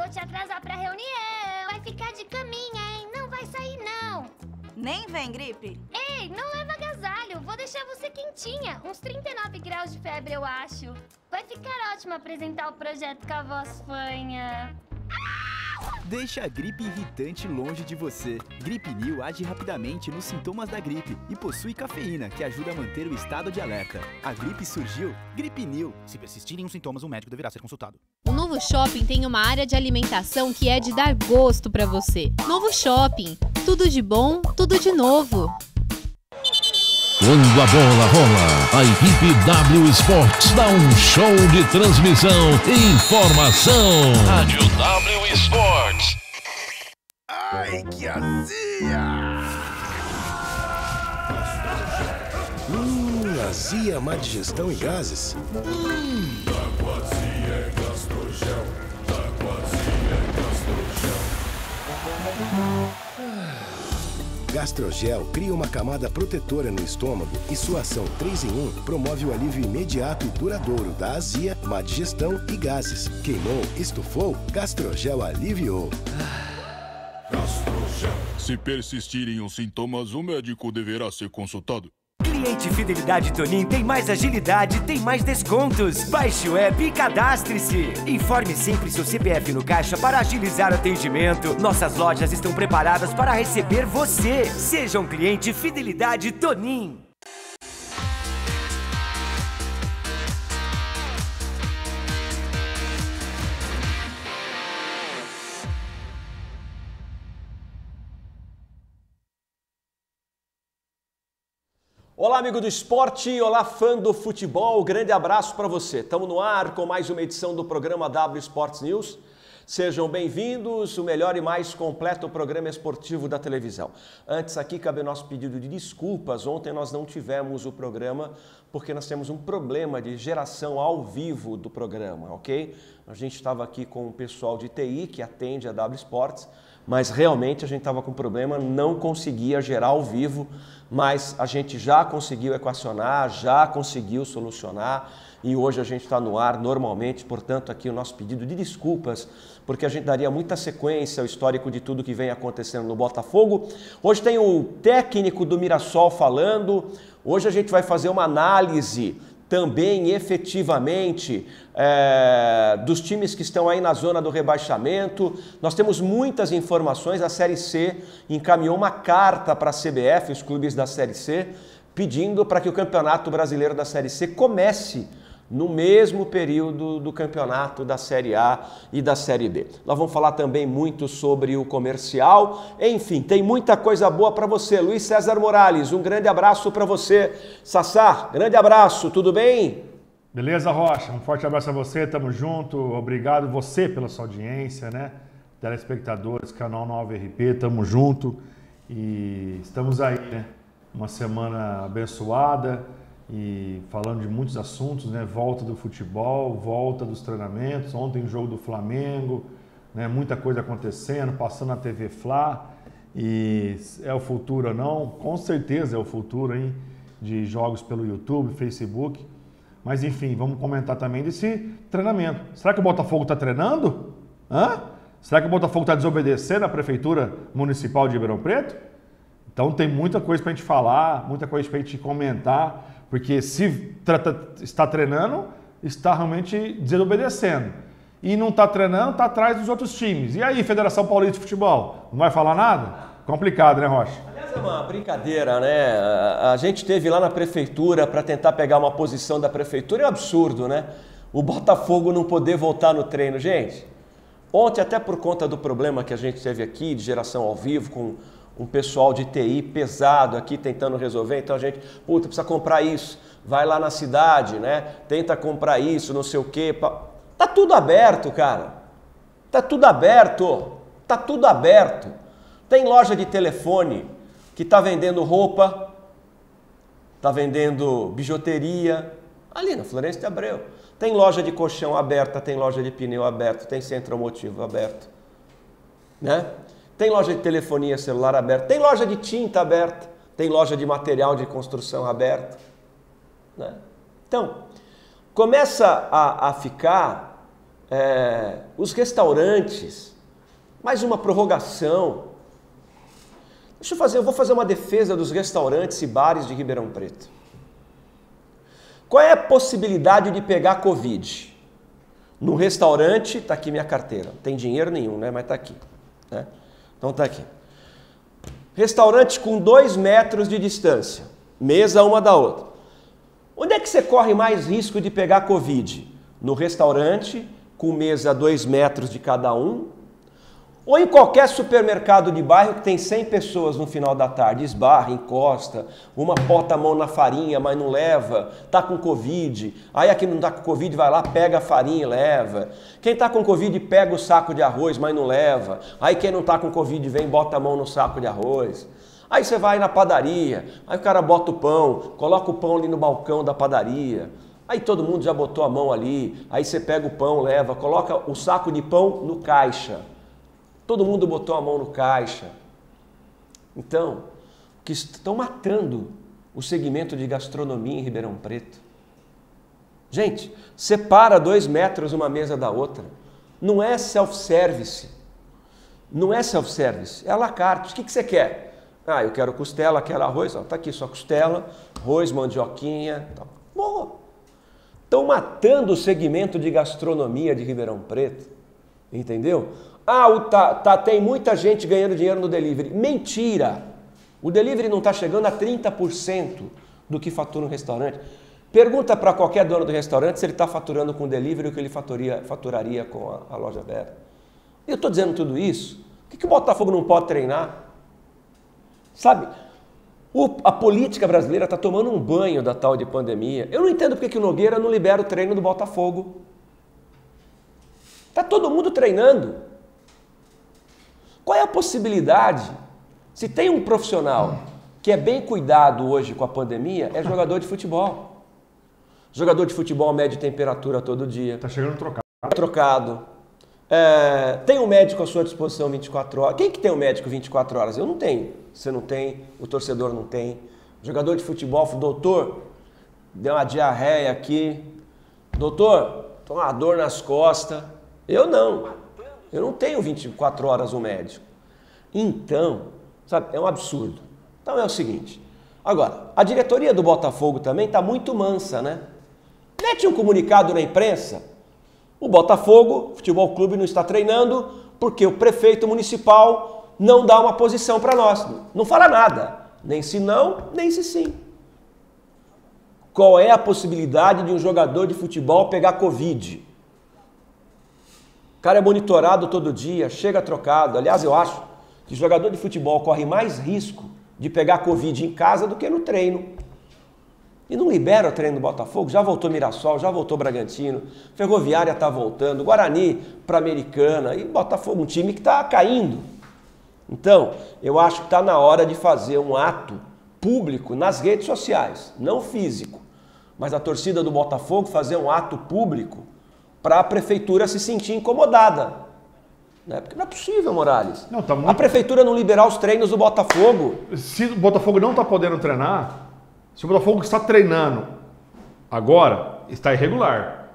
Vou te atrasar pra reunião. Vai ficar de caminha, hein? Não vai sair, não. Nem vem, gripe. Ei, não leva agasalho. Vou deixar você quentinha. Uns 39 graus de febre, eu acho. Vai ficar ótimo apresentar o projeto com a voz fanha. Deixa a gripe irritante longe de você. Gripe New age rapidamente nos sintomas da gripe e possui cafeína, que ajuda a manter o estado de alerta. A gripe surgiu, Gripe New. Se persistirem os sintomas, um médico deverá ser consultado. Novo shopping tem uma área de alimentação que é de dar gosto para você. Novo shopping, tudo de bom, tudo de novo. Quando a bola rola, a equipe W Sports dá um show de transmissão e informação. Rádio W Sports. Ai, que azia! Hum, azia, má digestão e gases. Hum. É Gastrogel. Gastrogel cria uma camada protetora no estômago e sua ação 3 em 1 promove o alívio imediato e duradouro da azia, má digestão e gases. Queimou, estufou, Gastrogel aliviou. Se persistirem os sintomas, o médico deverá ser consultado. Cliente Fidelidade Tonin tem mais agilidade, tem mais descontos. Baixe o app e cadastre-se. Informe sempre seu CPF no caixa para agilizar o atendimento. Nossas lojas estão preparadas para receber você. Seja um cliente Fidelidade Tonin. Olá, amigo do esporte, olá, fã do futebol, grande abraço para você. Estamos no ar com mais uma edição do programa W Sports News. Sejam bem-vindos, o melhor e mais completo programa esportivo da televisão. Antes aqui cabe o nosso pedido de desculpas. Ontem nós não tivemos o programa porque nós temos um problema de geração ao vivo do programa, ok? A gente estava aqui com o pessoal de TI que atende a W Sports mas realmente a gente estava com problema, não conseguia gerar ao vivo, mas a gente já conseguiu equacionar, já conseguiu solucionar e hoje a gente está no ar normalmente, portanto aqui o nosso pedido de desculpas, porque a gente daria muita sequência ao histórico de tudo que vem acontecendo no Botafogo. Hoje tem o técnico do Mirassol falando, hoje a gente vai fazer uma análise também efetivamente é, dos times que estão aí na zona do rebaixamento. Nós temos muitas informações. A Série C encaminhou uma carta para a CBF, os clubes da Série C, pedindo para que o Campeonato Brasileiro da Série C comece no mesmo período do campeonato da Série A e da Série B. Nós vamos falar também muito sobre o comercial. Enfim, tem muita coisa boa para você. Luiz César Morales, um grande abraço para você. Sassá, grande abraço, tudo bem? Beleza, Rocha? Um forte abraço a você, tamo junto. Obrigado você pela sua audiência, né? Telespectadores, canal 9RP, tamo junto. E estamos aí, né? Uma semana abençoada e falando de muitos assuntos, né? Volta do futebol, volta dos treinamentos, ontem o jogo do Flamengo, né? Muita coisa acontecendo, passando na TV Fla e é o futuro ou não? Com certeza é o futuro, hein? De jogos pelo YouTube, Facebook. Mas enfim, vamos comentar também desse treinamento. Será que o Botafogo está treinando? Hã? Será que o Botafogo está desobedecendo a Prefeitura Municipal de Ribeirão Preto? Então tem muita coisa para a gente falar, muita coisa para a gente comentar. Porque se está treinando, está realmente desobedecendo. E não está treinando, está atrás dos outros times. E aí, Federação Paulista de Futebol? Não vai falar nada? Complicado, né, Rocha? Aliás, é uma brincadeira, né? A gente teve lá na prefeitura para tentar pegar uma posição da prefeitura, é um absurdo, né? O Botafogo não poder voltar no treino. Gente, ontem, até por conta do problema que a gente teve aqui de geração ao vivo, com um pessoal de TI pesado aqui tentando resolver, então a gente, puta, precisa comprar isso, vai lá na cidade, né? Tenta comprar isso, não sei o quê. Tá tudo aberto, cara. Tá tudo aberto. Tá tudo aberto. Tem loja de telefone que tá vendendo roupa, tá vendendo bijuteria, ali na Florencio de Abreu. Tem loja de colchão aberta, tem loja de pneu aberto, tem centro automotivo aberto, né? Tem loja de telefonia celular aberta, tem loja de tinta aberta, tem loja de material de construção aberta. Né? Então, começa a, a ficar é, os restaurantes, mais uma prorrogação. Deixa eu fazer, eu vou fazer uma defesa dos restaurantes e bares de Ribeirão Preto. Qual é a possibilidade de pegar Covid? No restaurante, está aqui minha carteira. Não tem dinheiro nenhum, né? Mas está aqui. Né? Então está aqui. Restaurante com dois metros de distância, mesa uma da outra. Onde é que você corre mais risco de pegar Covid? No restaurante, com mesa a dois metros de cada um, ou em qualquer supermercado de bairro que tem 100 pessoas no final da tarde, esbarra, encosta, uma bota a mão na farinha, mas não leva, tá com Covid. Aí aqui não tá com Covid, vai lá, pega a farinha e leva. Quem tá com Covid pega o saco de arroz, mas não leva. Aí quem não tá com Covid vem bota a mão no saco de arroz. Aí você vai na padaria, aí o cara bota o pão, coloca o pão ali no balcão da padaria. Aí todo mundo já botou a mão ali, aí você pega o pão, leva, coloca o saco de pão no caixa. Todo mundo botou a mão no caixa. Então, que estão matando o segmento de gastronomia em Ribeirão Preto. Gente, separa dois metros uma mesa da outra. Não é self-service. Não é self-service, é à la carte. O que, que você quer? Ah, eu quero costela, quero arroz. Ó, tá aqui só costela, arroz, mandioquinha. Tá. Boa. Estão matando o segmento de gastronomia de Ribeirão Preto. Entendeu? Ah, o, tá, tá, tem muita gente ganhando dinheiro no delivery. Mentira! O delivery não está chegando a 30% do que fatura um restaurante. Pergunta para qualquer dono do restaurante se ele está faturando com delivery o que ele faturaria, faturaria com a, a loja aberta. Eu estou dizendo tudo isso. Por que, que o Botafogo não pode treinar? Sabe, o, a política brasileira está tomando um banho da tal de pandemia. Eu não entendo porque que o Nogueira não libera o treino do Botafogo. Está todo mundo treinando. Qual é a possibilidade? Se tem um profissional que é bem cuidado hoje com a pandemia, é jogador de futebol. Jogador de futebol mede temperatura todo dia. Tá chegando trocado. Trocado. É, tem um médico à sua disposição 24 horas. Quem que tem um médico 24 horas? Eu não tenho. Você não tem, o torcedor não tem. Jogador de futebol, doutor, deu uma diarreia aqui. Doutor, tô uma dor nas costas. Eu não. Eu não tenho 24 horas um médico. Então, sabe, é um absurdo. Então é o seguinte. Agora, a diretoria do Botafogo também está muito mansa, né? Mete um comunicado na imprensa. O Botafogo, Futebol Clube, não está treinando porque o prefeito municipal não dá uma posição para nós. Não fala nada. Nem se não, nem se sim. Qual é a possibilidade de um jogador de futebol pegar Covid? O cara é monitorado todo dia, chega trocado. Aliás, eu acho que jogador de futebol corre mais risco de pegar Covid em casa do que no treino. E não libera o treino do Botafogo. Já voltou Mirassol, já voltou Bragantino, Ferroviária está voltando, Guarani para Americana e Botafogo, um time que está caindo. Então, eu acho que está na hora de fazer um ato público nas redes sociais, não físico, mas a torcida do Botafogo fazer um ato público para a prefeitura se sentir incomodada. Né? Porque não é possível, Morales. Não, tá muito... A prefeitura não liberar os treinos do Botafogo. Se o Botafogo não está podendo treinar, se o Botafogo está treinando agora, está irregular.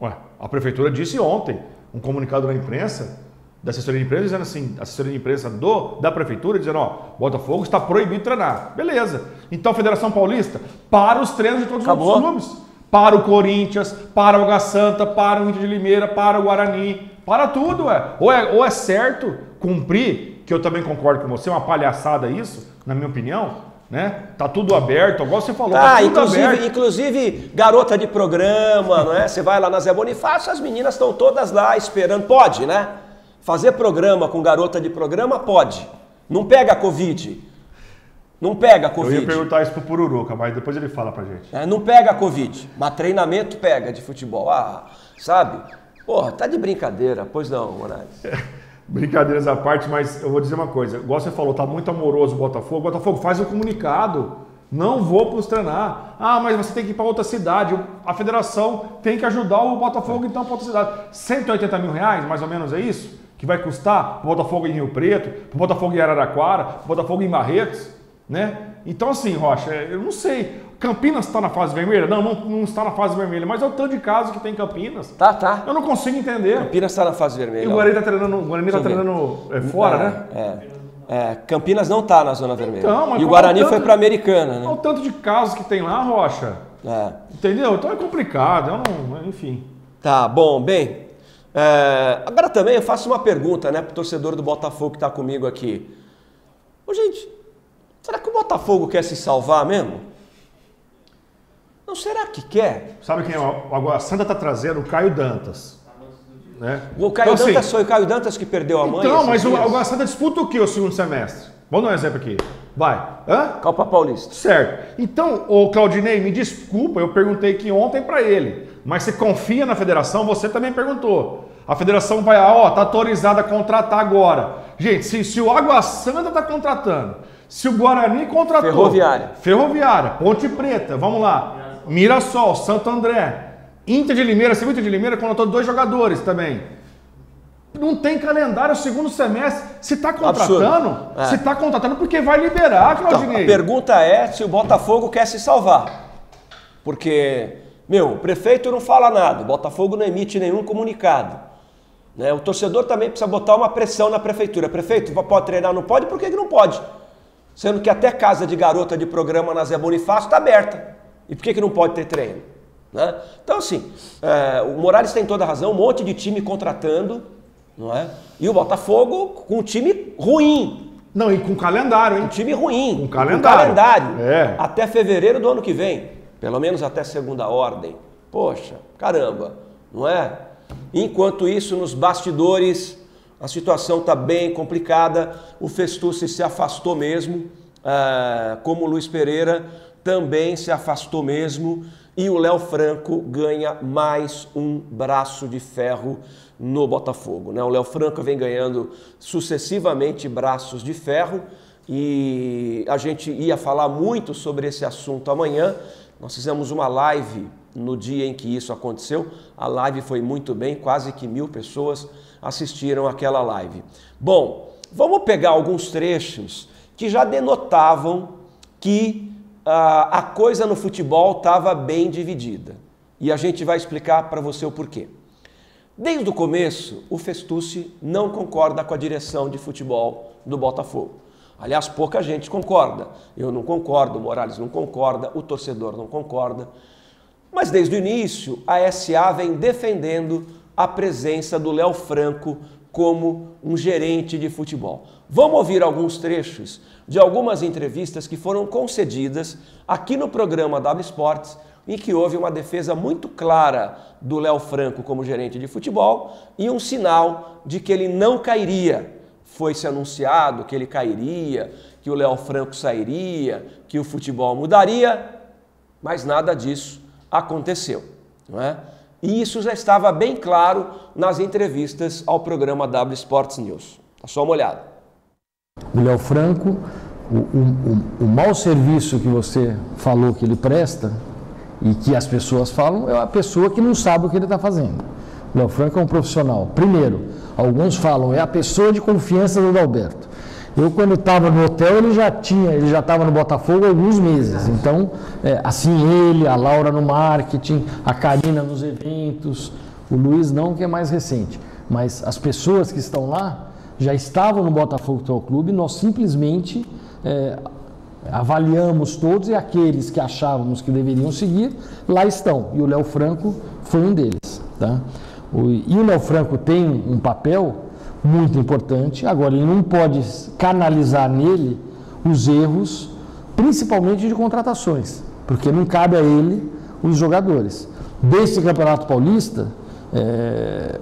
Ué, a prefeitura disse ontem, um comunicado na imprensa, da assessoria de imprensa, dizendo assim, assessoria de imprensa do, da prefeitura, dizendo, ó, Botafogo está proibido de treinar. Beleza. Então, a Federação Paulista, para os treinos de todos Acabou. os clubes para o Corinthians, para o Água Santa, para o Inter de Limeira, para o Guarani, para tudo, ué. Ou é, ou é certo cumprir, que eu também concordo com você, é uma palhaçada isso, na minha opinião, né? Tá tudo aberto, igual você falou, ah, tá tudo inclusive, aberto. inclusive garota de programa, não é? Você vai lá na Zé Bonifácio, as meninas estão todas lá esperando. Pode, né? Fazer programa com garota de programa pode. Não pega Covid. Não pega a Covid. Eu ia perguntar isso pro Pururuca, mas depois ele fala pra gente. É, não pega a Covid, mas treinamento pega de futebol. Ah, sabe? Porra, tá de brincadeira. Pois não, Moraes. Brincadeiras à parte, mas eu vou dizer uma coisa. Igual você falou, tá muito amoroso o Botafogo. Botafogo, faz um comunicado. Não vou para os treinar. Ah, mas você tem que ir para outra cidade. A federação tem que ajudar o Botafogo então para outra cidade. 180 mil reais, mais ou menos, é isso? Que vai custar o Botafogo em Rio Preto, o Botafogo em Araraquara, o Botafogo em Barretos né? Então, assim, Rocha, eu não sei. Campinas está na fase vermelha? Não, não, não está na fase vermelha, mas é o tanto de casos que tem em Campinas. Tá, tá. Eu não consigo entender. Campinas está na fase vermelha. E o. Guarani está treinando, o Guarani tá treinando é, fora, É, né? É. É, Campinas não está na zona vermelha. Então, mas e o Guarani é o tanto- foi para Americana, Olha né? o tanto de casos que tem lá, Rocha. É. Entendeu? Então é complicado. Eu não, enfim. Tá, bom, bem. é, agora também eu faço uma pergunta, né, pro torcedor do Botafogo que está comigo aqui. Ô, gente, será que o Botafogo quer se salvar mesmo? Não será que quer? Sabe quem é? O Água Santa está trazendo o Caio Dantas. Né? O Caio Então, assim, Dantas foi o Caio Dantas que perdeu a mãe? Então, mas o dias? Água Santa disputa o que o segundo semestre? Vamos dar um exemplo aqui. Vai. Hã? Copa Paulista. Certo. Então, o Claudinei, me desculpa, eu perguntei aqui ontem para ele. Mas você confia na federação? Você também perguntou. A federação vai, ó, tá autorizada a contratar agora. Gente, se, se o Água Santa tá contratando, se o Guarani contratou. Ferroviária. Ferroviária, Ponte Preta, vamos lá. Mirassol, Santo André. Inter de Limeira, o Inter de Limeira contratou dois jogadores também. Não tem calendário segundo semestre. Se tá contratando. É. se tá contratando, porque vai liberar, Então, Claudinei. a pergunta é se o Botafogo quer se salvar. Porque, meu, o prefeito não fala nada, o Botafogo não emite nenhum comunicado. Né? O torcedor também precisa botar uma pressão na prefeitura. Prefeito, pode treinar? Não pode? Por que, que não pode? Sendo que até casa de garota de programa na Zé Bonifácio está aberta. E por que, que não pode ter treino? Né? Então, assim, é, o Morales tem toda a razão, um monte de time contratando, não é? E o Botafogo com um time ruim, Não, e com calendário, hein? um time ruim. Com calendário. calendário. É. Até fevereiro do ano que vem. Pelo menos até segunda ordem. Poxa, caramba, não é? Enquanto isso, nos bastidores, a situação está bem complicada. O Festucci se afastou mesmo, ah, como o Luiz Pereira também se afastou mesmo. E o Léo Franco ganha mais um braço de ferro no Botafogo. Né? O Léo Franco vem ganhando sucessivamente braços de ferro e a gente ia falar muito sobre esse assunto amanhã. Nós fizemos uma live no dia em que isso aconteceu. A live foi muito bem, quase que mil pessoas assistiram aquela live. Bom, vamos pegar alguns trechos que já denotavam que ah, a coisa no futebol estava bem dividida. E a gente vai explicar para você o porquê. Desde o começo, o Festucci não concorda com a direção de futebol do Botafogo. Aliás, pouca gente concorda. Eu não concordo, o Morales não concorda, o torcedor não concorda. Mas desde o início, a SA vem defendendo a presença do Léo Franco como um gerente de futebol. Vamos ouvir alguns trechos de algumas entrevistas que foram concedidas aqui no programa W Sports em que houve uma defesa muito clara do Léo Franco como gerente de futebol e um sinal de que ele não cairia. Foi-se anunciado que ele cairia, que o Léo Franco sairia, que o futebol mudaria, mas nada disso aconteceu. Não é? E isso já estava bem claro nas entrevistas ao programa W Sports News. Dá só uma olhada. Léo Franco, o, o, o, o mau serviço que você falou que ele presta e que as pessoas falam é a pessoa que não sabe o que ele está fazendo. Léo Franco é um profissional. Primeiro, alguns falam, é a pessoa de confiança do Adalberto. Eu, quando estava no hotel, ele já tinha, ele já estava no Botafogo há alguns meses. Então, é, assim, ele, a Laura no marketing, a Karina nos eventos, o Luiz não, que é mais recente. Mas as pessoas que estão lá já estavam no Botafogo Futebol Clube, nós simplesmente é, avaliamos todos e aqueles que achávamos que deveriam seguir, lá estão. E o Léo Franco foi um deles. Tá? O, e o Léo Franco tem um papel muito importante. Agora, ele não pode canalizar nele os erros, principalmente de contratações, porque não cabe a ele os jogadores. Desse Campeonato Paulista, é,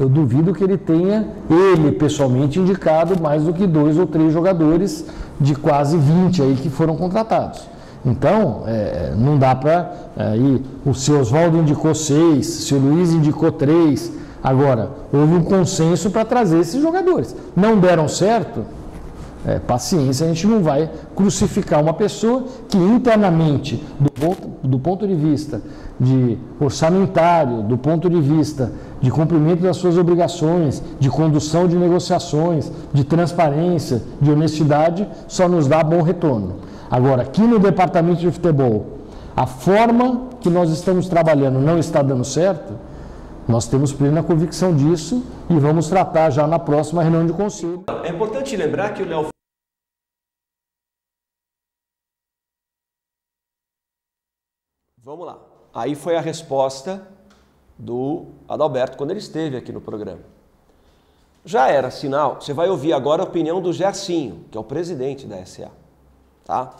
eu duvido que ele tenha, ele pessoalmente, indicado mais do que dois ou três jogadores de quase 20 aí que foram contratados. Então, é, não dá para. Aí, o seu Oswaldo indicou seis, o seu Luiz indicou três. Agora, houve um consenso para trazer esses jogadores. Não deram certo? É, paciência, a gente não vai crucificar uma pessoa que internamente, do ponto, do ponto de vista de orçamentário, do ponto de vista de cumprimento das suas obrigações, de condução de negociações, de transparência, de honestidade, só nos dá bom retorno. Agora, aqui no departamento de futebol, a forma que nós estamos trabalhando não está dando certo, nós temos plena convicção disso e vamos tratar já na próxima reunião de conselho. É importante lembrar que o Léo Vamos lá. Aí foi a resposta do Adalberto quando ele esteve aqui no programa. Já era sinal, você vai ouvir agora a opinião do Gercinho, que é o presidente da SA, tá?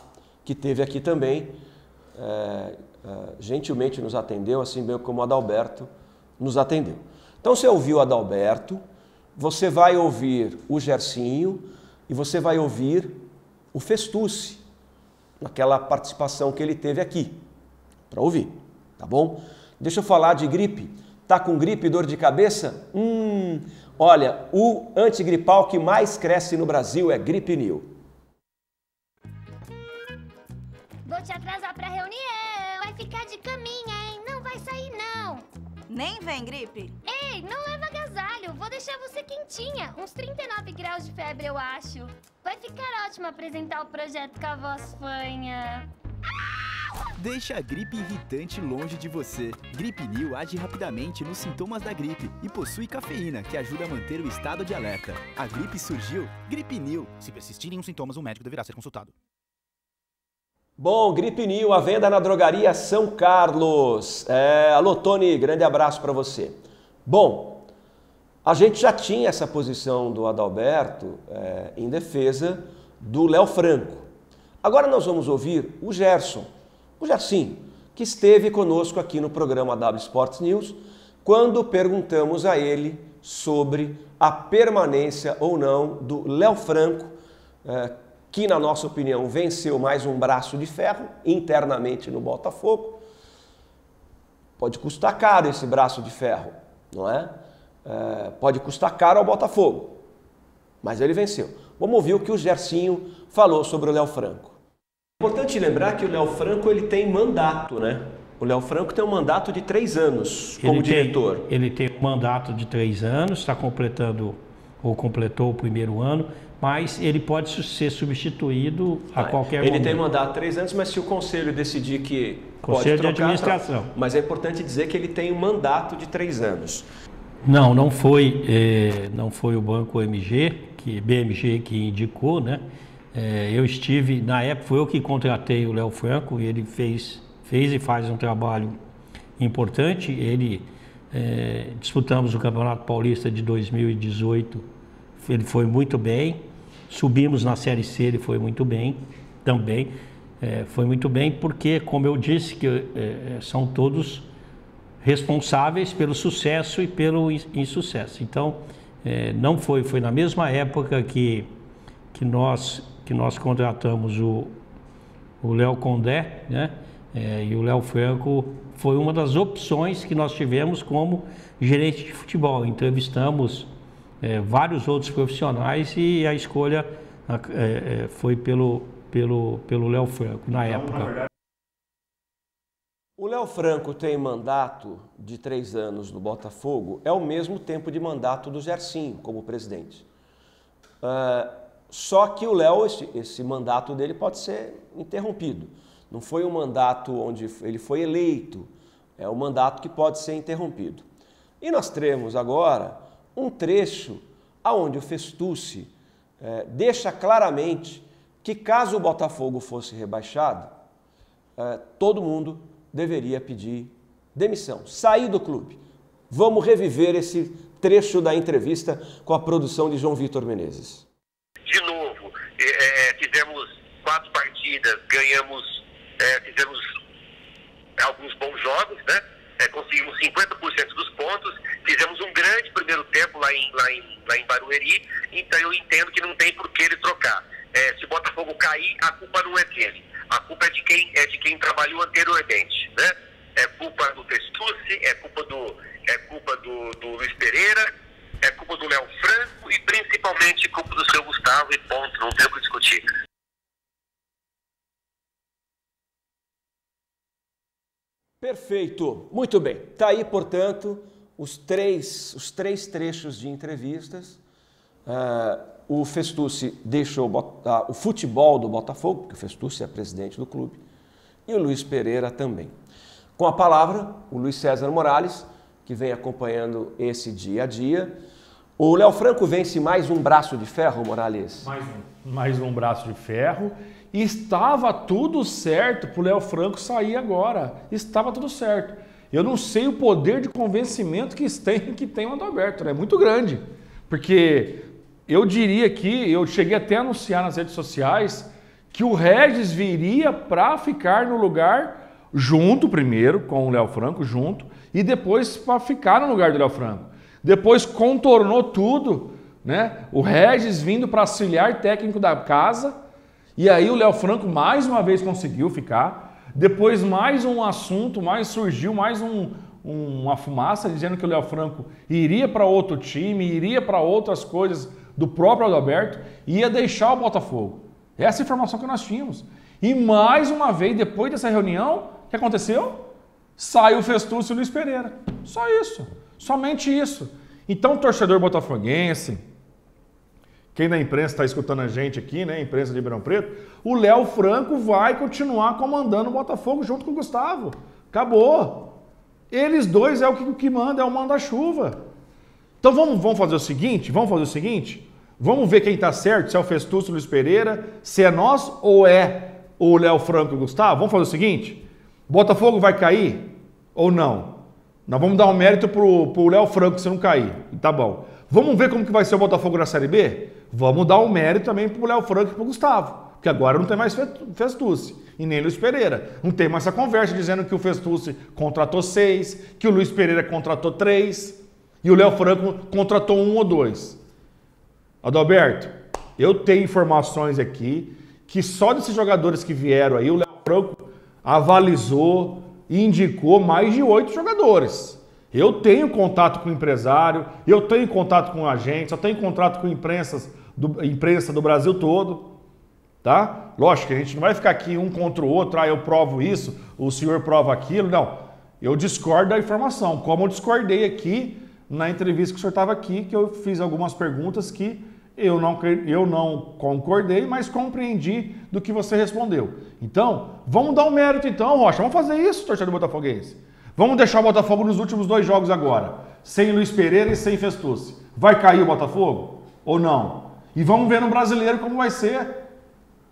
que teve aqui também, é, é, gentilmente nos atendeu, assim bem como o Adalberto nos atendeu. Então você ouviu Adalberto, você vai ouvir o Gercinho e você vai ouvir o Festucci, naquela participação que ele teve aqui, para ouvir, tá bom? Deixa eu falar de gripe. Tá com gripe e dor de cabeça? Hum, olha, o antigripal que mais cresce no Brasil é Gripe New. Vou te atrasar pra reunião. Vai ficar de caminha, Nem vem, gripe. Ei, não leva agasalho. Vou deixar você quentinha. Uns 39 graus de febre, eu acho. Vai ficar ótimo apresentar o projeto com a voz fanha. Deixa a gripe irritante longe de você. Gripe New age rapidamente nos sintomas da gripe e possui cafeína, que ajuda a manter o estado de alerta. A gripe surgiu, Gripe New. Se persistirem os sintomas, um médico deverá ser consultado. Bom, Gripe New, a venda na drogaria São Carlos. É, alô, Tony, grande abraço para você. Bom, a gente já tinha essa posição do Adalberto é, em defesa do Léo Franco. Agora nós vamos ouvir o Gerson o Gersim, que esteve conosco aqui no programa W Sports News, quando perguntamos a ele sobre a permanência ou não do Léo Franco, eh, que, na nossa opinião, venceu mais um braço de ferro internamente no Botafogo. Pode custar caro esse braço de ferro, não é? é pode custar caro ao Botafogo, mas ele venceu. Vamos ouvir o que o Gersinho falou sobre o Léo Franco. Importante lembrar que o Léo Franco ele tem mandato, né? O Léo Franco tem um mandato de três anos como ele diretor. Tem, ele tem um mandato de três anos, está completando ou completou o primeiro ano, mas ele pode ser substituído a qualquer ele momento. Ele tem mandato de três anos, mas se o conselho decidir que conselho pode trocar, de administração. Tá. Mas é importante dizer que ele tem um mandato de três anos. Não, não foi, é, não foi o banco MG, que BMG que indicou, né? É, eu estive, na época, foi eu que contratei o Léo Franco e ele fez, fez e faz um trabalho importante. Ele é, disputamos o Campeonato Paulista de 2018, ele foi muito bem. Subimos na Série C, ele foi muito bem também. É, foi muito bem porque, como eu disse, que é, é, são todos responsáveis pelo sucesso e pelo insucesso. Então, é, não foi, foi na mesma época que, que nós que nós contratamos o Léo Condé, né? É, e o Léo Franco foi uma das opções que nós tivemos como gerente de futebol. Entrevistamos é, vários outros profissionais e a escolha é, é foi pelo pelo pelo Léo Franco na época. O Léo Franco tem mandato de três anos no Botafogo, é o mesmo tempo de mandato do Gersinho como presidente. Uh, só que o Léo, esse, esse mandato dele pode ser interrompido. Não foi um mandato onde ele foi eleito, é um mandato que pode ser interrompido. E nós temos agora um trecho aonde o Festucci é, deixa claramente que caso o Botafogo fosse rebaixado, é, todo mundo deveria pedir demissão, sair do clube. Vamos reviver esse trecho da entrevista com a produção de João Vitor Menezes de novo, é, é, fizemos quatro partidas, ganhamos, é, fizemos alguns bons jogos, né? É, conseguimos 50% dos pontos, fizemos um grande primeiro lá em, lá, em, lá em Barueri, então eu entendo que não tem por que ele trocar. É, se o Botafogo cair, a culpa não é dele, a culpa é de quem, é de quem trabalhou anteriormente, né? É culpa do Testucci, é culpa do, é culpa do, do Luiz Pereira, é culpa do Léo Franco e principalmente culpa do seu Gustavo e ponto, não tem o que discutir. Perfeito, muito bem. Tá aí, portanto, os três, os três trechos de entrevistas. Uh, o Festucci deixou o ah, o futebol do Botafogo, porque o Festucci é presidente do clube, e o Luiz Pereira também. Com a palavra, o Luiz César Morales, que vem acompanhando esse dia a dia. O Léo Franco vence mais um braço de ferro, Morales? Mais um. Mais um braço de ferro. Estava tudo certo para o Léo Franco sair agora. Estava tudo certo. Eu não sei o poder de convencimento que tem, que tem o Adalberto, né? É muito grande. Porque eu diria que, eu cheguei até a anunciar nas redes sociais, que o Regis viria para ficar no lugar junto primeiro com o Léo Franco, junto, e depois para ficar no lugar do Léo Franco. Depois contornou tudo, né? O Regis vindo para auxiliar técnico da casa, e aí o Léo Franco mais uma vez conseguiu ficar. Depois mais um assunto, mais surgiu mais um, um- uma fumaça dizendo que o Léo Franco iria para outro time, iria para outras coisas do próprio Adalberto, ia deixar o Botafogo. Essa é informação que nós tínhamos. E mais uma vez, depois dessa reunião, o que aconteceu? Saiu o Festucci e Luiz Pereira. Só isso. Somente isso. Então, torcedor botafoguense, quem da imprensa está escutando a gente aqui, né? Imprensa de Ribeirão Preto, o Léo Franco vai continuar comandando o Botafogo junto com o Gustavo. Acabou. Eles dois é o que, o que manda, é o manda-chuva. Então vamos, vamos fazer o seguinte: vamos fazer o seguinte. Vamos ver quem está certo, se é o Festucci, o Luiz Pereira, se é nós ou é o Léo Franco e o Gustavo. Vamos fazer o seguinte: Botafogo vai cair ou não? Nós vamos dar um mérito pro, pro Léo Franco se não cair. Tá bom. Vamos ver como que vai ser o Botafogo na Série B? Vamos dar um mérito também pro Léo Franco e pro Gustavo. Porque agora não tem mais Fe- Festucci e nem Luiz Pereira. Não tem mais essa conversa dizendo que o Festucci contratou seis, que o Luiz Pereira contratou três e o Léo Franco contratou um ou dois. Adalberto, eu tenho informações aqui que só desses jogadores que vieram aí, o Léo Franco avalizou e indicou mais de oito jogadores. Eu tenho contato com empresário, eu tenho contato com agentes, eu tenho contato com imprensas do, imprensa do Brasil todo. Tá? Lógico que a gente não vai ficar aqui um contra o outro, ah, eu provo isso, o senhor prova aquilo. Não. Eu discordo da informação, como eu discordei aqui na entrevista que o senhor estava aqui, que eu fiz algumas perguntas que eu não, eu não concordei, mas compreendi do que você respondeu. Então, vamos dar um mérito então, Rocha. Vamos fazer isso, torcedor botafoguense. Vamos deixar o Botafogo nos últimos dois jogos agora, sem Luiz Pereira e sem Festucci. Vai cair o Botafogo ou não? E vamos ver no brasileiro como vai ser.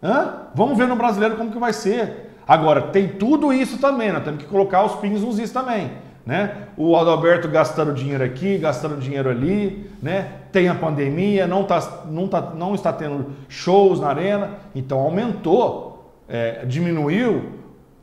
Hã? Vamos ver no brasileiro como que vai ser. Agora, tem tudo isso também, nós temos que colocar os pingos nos is também. Né? O Adalberto gastando dinheiro aqui, gastando dinheiro ali, né? tem a pandemia, não, tá, não, tá, não está tendo shows na arena, então aumentou, é, diminuiu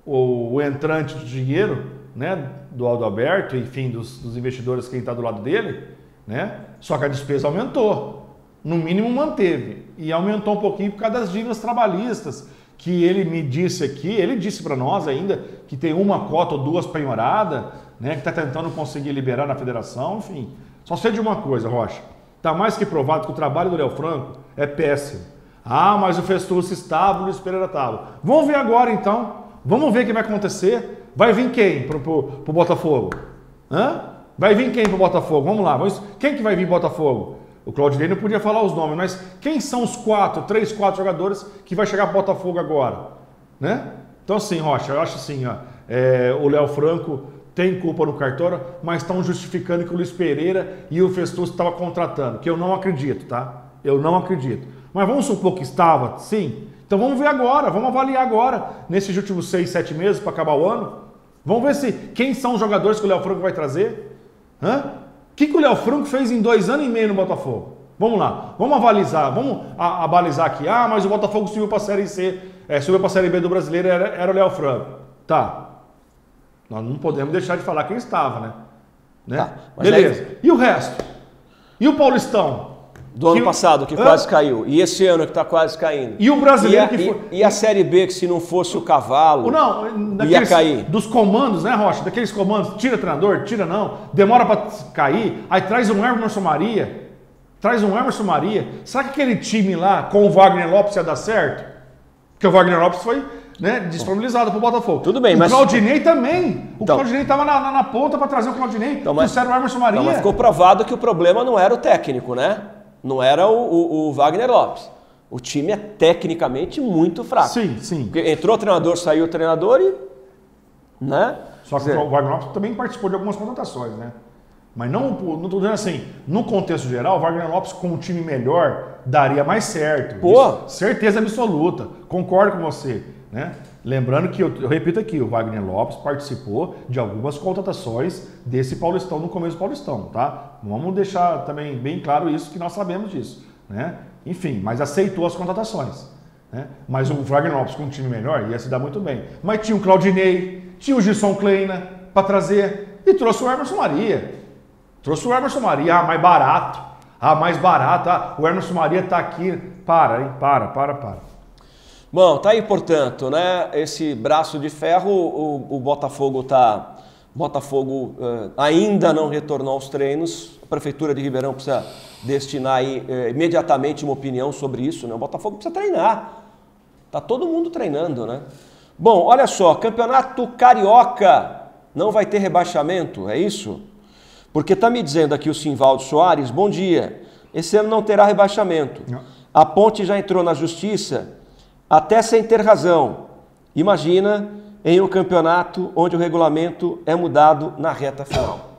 o, o entrante de dinheiro né? do Adalberto, enfim, dos, dos investidores que está do lado dele, né? só que a despesa aumentou no mínimo manteve. E aumentou um pouquinho por causa das dívidas trabalhistas, que ele me disse aqui, ele disse para nós ainda que tem uma cota ou duas penhoradas, né, que está tentando conseguir liberar na federação, enfim. Só sei de uma coisa, Rocha. Está mais que provado que o trabalho do Léo Franco é péssimo. Ah, mas o Festucci estava, o Luiz Pereira estava. Vamos ver agora então. Vamos ver o que vai acontecer. Vai vir quem pro, pro Botafogo? Hã? Vai vir quem pro Botafogo? Vamos lá. Vamos... Quem que vai vir Botafogo? O Claudinei não podia falar os nomes, mas quem são os quatro, três, quatro jogadores que vai chegar Botafogo agora? Né? Então assim, Rocha, eu acho assim, ó, é, o Léo Franco tem culpa no cartório, mas estão justificando que o Luiz Pereira e o Festucci estavam contratando, que eu não acredito, tá? Eu não acredito. Mas vamos supor que estava, sim. Então vamos ver agora, vamos avaliar agora, nesses últimos seis, sete meses para acabar o ano. Vamos ver se quem são os jogadores que o Léo Franco vai trazer. Hã? O que, que o Léo Franco fez em dois anos e meio no Botafogo? Vamos lá, vamos avalizar, vamos abalizar aqui. Ah, mas o Botafogo subiu para a Série C, é, subiu para a Série B do Brasileiro, era, era o Léo Franco. Tá. Nós não podemos deixar de falar quem estava, né? né? mas Beleza. aí- E o resto? E o Paulistão? Do ano Que- passado, que quase caiu. E esse ano que está quase caindo. E o brasileiro e a, que e- foi- E, a Série B, que se não fosse o cavalo, não, ia daqueles, cair. dos comandos, né, Rocha? Daqueles comandos, tira treinador, tira não, demora para cair, aí traz um Emerson Maria, traz um Emerson Maria. Será que aquele time lá com o Wagner Lopes ia dar certo? Porque o Wagner Lopes foi né, disponibilizado para o Botafogo. Tudo bem, o mas- Claudinei também. O Então- Claudinei estava na, na, na ponta para trazer o Claudinei. Então, mas- trouxeram o Emerson Maria. Não, mas ficou provado que o problema não era o técnico, né? Não era o, o- o Wagner Lopes. O time é tecnicamente muito fraco. Sim, sim. Porque entrou o treinador, saiu o treinador e. Né? Só que dizer, o Wagner Lopes também participou de algumas contratações, né? Mas não, não tô dizendo assim, no contexto geral, o Wagner Lopes com um time melhor daria mais certo. Pô. Isso, certeza absoluta. Concordo com você, né? Lembrando que, eu, eu repito aqui, o Wagner Lopes participou de algumas contratações desse Paulistão no começo do Paulistão, tá? Vamos deixar também bem claro isso, que nós sabemos disso, né? Enfim, mas aceitou as contratações. Né? Mas o Wagner Lopes com um time melhor ia se dar muito bem. Mas tinha o Claudinei, tinha o Gilson Kleina para trazer e trouxe o Emerson Maria. Trouxe o Emerson Maria, ah, mais barato. Ah, mais barato. Ah, o Emerson Maria tá aqui. Para, hein? Para, para, para. Bom, tá aí, portanto, né? Esse braço de ferro, o, o Botafogo tá. Botafogo eh, ainda não retornou aos treinos. A Prefeitura de Ribeirão precisa destinar aí, eh, imediatamente uma opinião sobre isso, né? O Botafogo precisa treinar. Tá todo mundo treinando, né? Bom, olha só, Campeonato Carioca não vai ter rebaixamento, é isso? Porque tá me dizendo aqui o Simvaldo Soares, bom dia. Esse ano não terá rebaixamento. A Ponte já entrou na justiça até sem ter razão. Imagina em um campeonato onde o regulamento é mudado na reta final.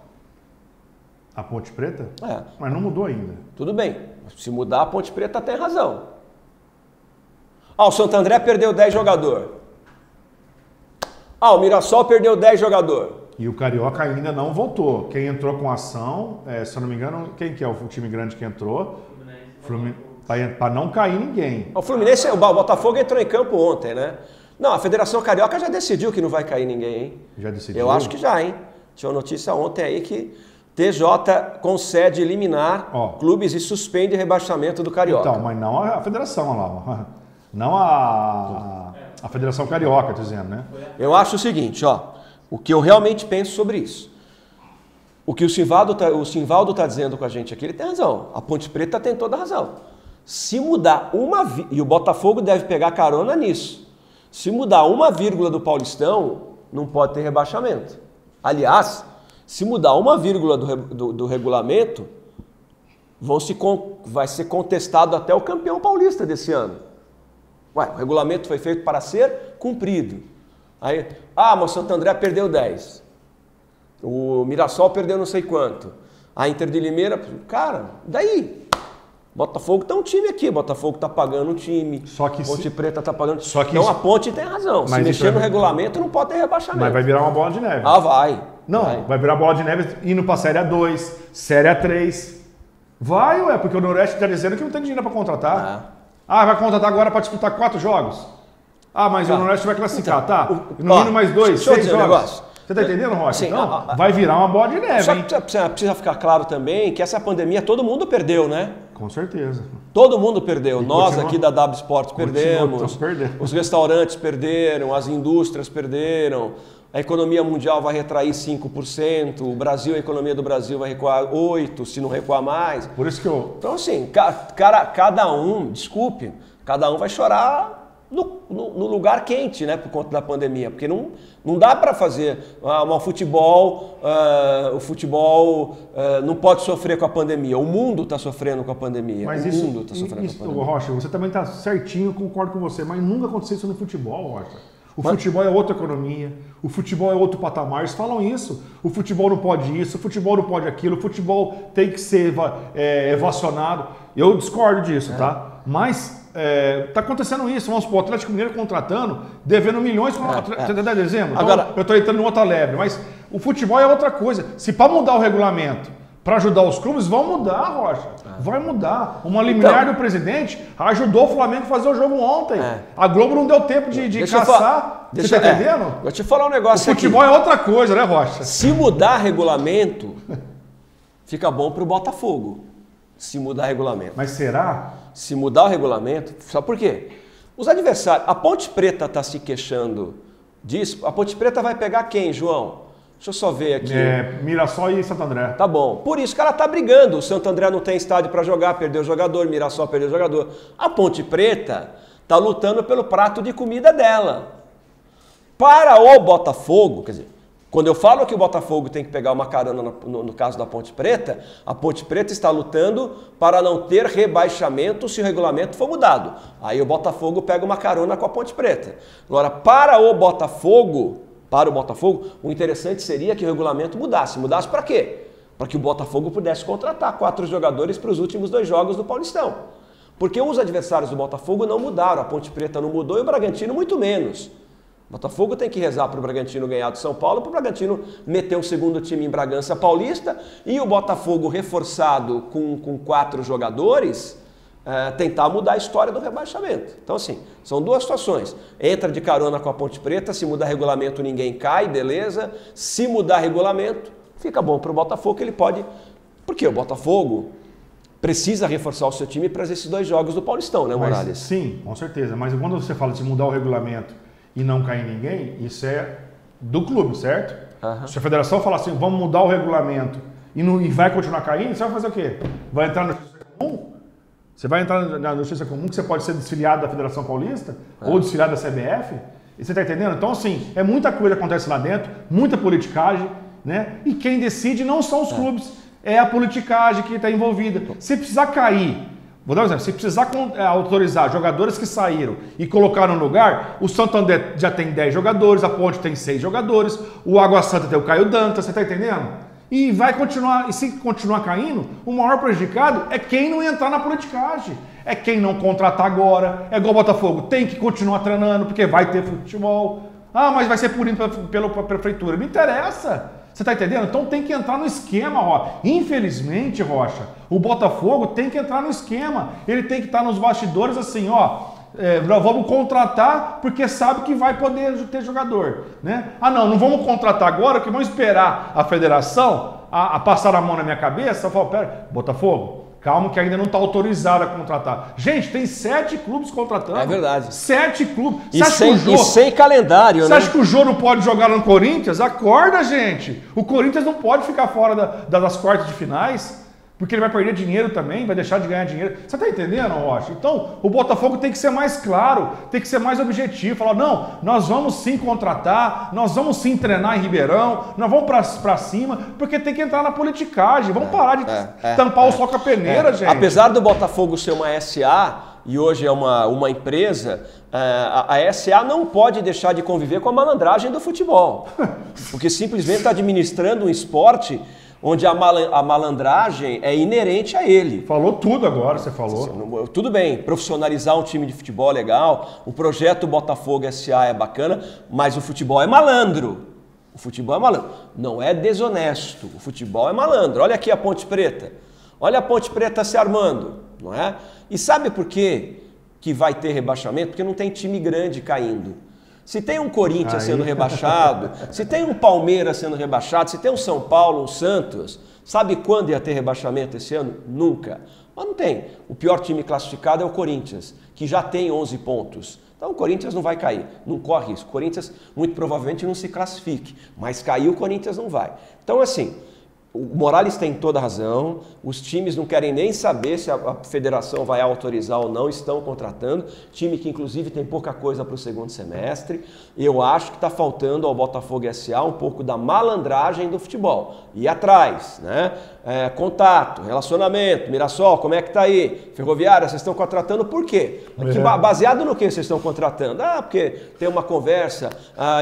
A Ponte Preta? É. Mas não mudou ainda. Tudo bem. Se mudar, a Ponte Preta tem razão. Ah, o Santo André perdeu 10 jogadores. Ah, o Mirassol perdeu 10 jogadores. E o Carioca ainda não voltou. Quem entrou com ação, é, se eu não me engano, quem que é o time grande que entrou? Fluminense. Para não cair ninguém. O Fluminense, o Botafogo entrou em campo ontem, né? Não, a Federação Carioca já decidiu que não vai cair ninguém, hein? Já decidiu? Eu acho que já, hein? Tinha uma notícia ontem aí que TJ concede eliminar clubes e suspende rebaixamento do Carioca. Então, mas não a federação lá. ó. Não a, a Federação Carioca, tô dizendo, né? Eu acho o seguinte, ó, o que eu realmente penso sobre isso. O que o Simvaldo tá, Simvaldo tá dizendo com a gente aqui, ele tem razão. A Ponte Preta tem toda a razão. Se mudar uma e o Botafogo deve pegar carona nisso. Se mudar uma vírgula do Paulistão, não pode ter rebaixamento. Aliás, se mudar uma vírgula do, do- do regulamento, vão se vai ser contestado até o campeão paulista desse ano. Ué, o regulamento foi feito para ser cumprido. Aí, ah, mas o Santo André perdeu 10. O Mirassol perdeu não sei quanto. A Inter de Limeira, cara, daí? Botafogo tá um time aqui, Botafogo tá pagando um time. Só que Ponte Preta tá pagando. Só que então isso- a Ponte tem razão. Se mexer isso no é- regulamento, não pode ter rebaixamento. Mas vai virar uma bola de neve. Ah, vai. Não, vai, virar bola de neve indo pra Série A2, Série A3. Vai, ué, porque o Noroeste tá dizendo que não tem dinheiro pra contratar. Ah, vai contratar agora pra disputar quatro jogos? Ah, mas Tá. o Noroeste vai classificar, tá? No ó, mínimo mais dois, seis dizer um jogos. negócio. Você tá entendendo, Rocha? Sim, então, a- a- vai virar uma bola de neve, Só que precisa, precisa ficar claro também que essa pandemia todo mundo perdeu, né? Com certeza. Todo mundo perdeu. E Nós continua- aqui da W Sports perdemos. Os restaurantes perderam, as indústrias perderam. A economia mundial vai retrair 5%, o Brasil, a economia do Brasil vai recuar 8%, se não recuar mais. Por isso que eu. Então, assim, ca- cara, cada um, desculpe, cada um vai chorar no, no- no lugar quente, né, por conta da pandemia. Porque não, não dá para fazer ah, um futebol, ah, o futebol ah, não pode sofrer com a pandemia. O mundo está sofrendo com a pandemia. Mas o isso, mundo está sofrendo isso com a pandemia. Rocha, você também tá certinho, concordo com você, mas nunca aconteceu isso no futebol, Rocha. O Mas- futebol é outra economia, o futebol é outro patamar. Eles falam isso. O futebol não pode isso, o futebol não pode aquilo, o futebol tem que ser é, evacionado. Eu discordo disso, É. tá? Mas é, tá acontecendo isso. Vamos supor, o Atlético Mineiro contratando, devendo milhões para o É, é. Tá dezembro? Então, Agora- eu estou entrando em outra lebre, mas o futebol é outra coisa. Se para mudar o regulamento, para ajudar os clubes, vão mudar, Rocha. Vai mudar. Uma liminar Então- do presidente ajudou o Flamengo a fazer o jogo ontem. É. A Globo não deu tempo de, de Deixa caçar. falar- Você deixa- tá é, entendendo? Vou te falar um O negócio futebol aqui. é outra coisa, né, Rocha? Se mudar regulamento, fica bom para o Botafogo. Se mudar regulamento. Mas será? Se mudar o regulamento, sabe por quê? Os adversários, a Ponte Preta está se queixando disso. A Ponte Preta vai pegar quem, João? Deixa eu só ver aqui. É, Mirassol e Santo André. Tá bom. Por isso que ela tá brigando. O Santo André não tem estádio para jogar, perdeu o jogador, Mirassol perdeu o jogador. A Ponte Preta tá lutando pelo prato de comida dela. Para o Botafogo, quer dizer, Quando eu falo que o Botafogo tem que pegar uma carona no, no, caso da Ponte Preta, a Ponte Preta está lutando para não ter rebaixamento se o regulamento for mudado. Aí o Botafogo pega uma carona com a Ponte Preta. Agora, para o Botafogo, para o Botafogo, o interessante seria que o regulamento mudasse. Mudasse para quê? Para que o Botafogo pudesse contratar quatro jogadores para os últimos dois jogos do Paulistão. Porque os adversários do Botafogo não mudaram, a Ponte Preta não mudou e o Bragantino muito menos. Botafogo tem que rezar para o Bragantino ganhar do São Paulo, para o Bragantino meter um segundo time em Bragança Paulista e o Botafogo reforçado com, com quatro jogadores é, tentar mudar a história do rebaixamento. Então, assim, são duas situações. Entra de carona com a Ponte Preta, se mudar regulamento ninguém cai, beleza. Se mudar regulamento, fica bom para o Botafogo, ele pode. Porque o Botafogo precisa reforçar o seu time para esses dois jogos do Paulistão, né, Morales? Mas, sim, com certeza. Mas quando você fala de mudar o regulamento e não cair ninguém, isso é do clube, certo? Uhum. Se a federação falar assim, vamos mudar o regulamento e, não, e vai continuar caindo, você vai fazer o quê? Vai entrar na justiça comum? Você vai entrar na justiça comum que você pode ser desfiliado da Federação Paulista é. ou desfiliado da CBF? E você está entendendo? Então, assim, é muita coisa que acontece lá dentro, muita politicagem, né? E quem decide não são os é. clubes, é a politicagem que está envolvida. Se precisar cair Vou dar um exemplo. Se precisar é, autorizar jogadores que saíram e colocar no lugar, o Santander já tem 10 jogadores, a Ponte tem 6 jogadores, o Água Santa tem o Caio Dantas, você está entendendo? E vai continuar, e se continuar caindo, o maior prejudicado é quem não entrar na politicagem. É quem não contratar agora. É igual o Botafogo, tem que continuar treinando, porque vai ter futebol. Ah, mas vai ser punido pela, pela prefeitura. Não interessa. Você está entendendo? Então tem que entrar no esquema, Rocha. Infelizmente, Rocha, o Botafogo tem que entrar no esquema. Ele tem que estar nos bastidores assim, ó. É, vamos contratar porque sabe que vai poder ter jogador, né? Ah, não, não vamos contratar agora, que vamos esperar a federação a, a passar a mão na minha cabeça. Falo, pera, Botafogo, Calma que ainda não está autorizado a contratar. Gente, tem sete clubes contratando. É verdade. Sete clubes. E, sem, Jô, e sem calendário, você né? Você acha que o Jô não pode jogar no Corinthians? Acorda, gente. O Corinthians não pode ficar fora da, das quartas de finais. Porque ele vai perder dinheiro também, vai deixar de ganhar dinheiro. Você está entendendo, Rocha? Então, o Botafogo tem que ser mais claro, tem que ser mais objetivo. Falar, não, nós vamos sim contratar, nós vamos sim treinar em Ribeirão, nós vamos para cima, porque tem que entrar na politicagem. Vamos é, parar de é, é, tampar o sol com a peneira, gente. Apesar do Botafogo ser uma SA, e hoje é uma, uma empresa, é, a, a SA não pode deixar de conviver com a malandragem do futebol. Porque simplesmente está administrando um esporte onde a, mal, a malandragem é inerente a ele. Falou tudo agora, você falou. Tudo bem, profissionalizar um time de futebol é legal, o projeto Botafogo SA é bacana, mas o futebol é malandro. O futebol é malandro. Não é desonesto, o futebol é malandro. Olha aqui a Ponte Preta. Olha a Ponte Preta se armando, não é? E sabe por quê que vai ter rebaixamento? Porque não tem time grande caindo. Se tem um Corinthians Aí. sendo rebaixado, se tem um Palmeiras sendo rebaixado, se tem um São Paulo, um Santos, sabe quando ia ter rebaixamento esse ano? Nunca. Mas não tem. O pior time classificado é o Corinthians, que já tem 11 pontos. Então o Corinthians não vai cair, não corre risco. O Corinthians muito provavelmente não se classifique, mas cair o Corinthians não vai. Então assim, o Morales tem toda a razão, os times não querem nem saber se a, a, federação vai autorizar ou não, estão contratando. Time que, inclusive, tem pouca coisa para o segundo semestre. Eu acho que está faltando ao Botafogo SA um pouco da malandragem do futebol. E atrás, né? É, contato, relacionamento, Mirassol, como é que está aí? Ferroviária, vocês estão contratando por quê? Que, é. baseado no que vocês estão contratando? Ah, porque tem uma conversa.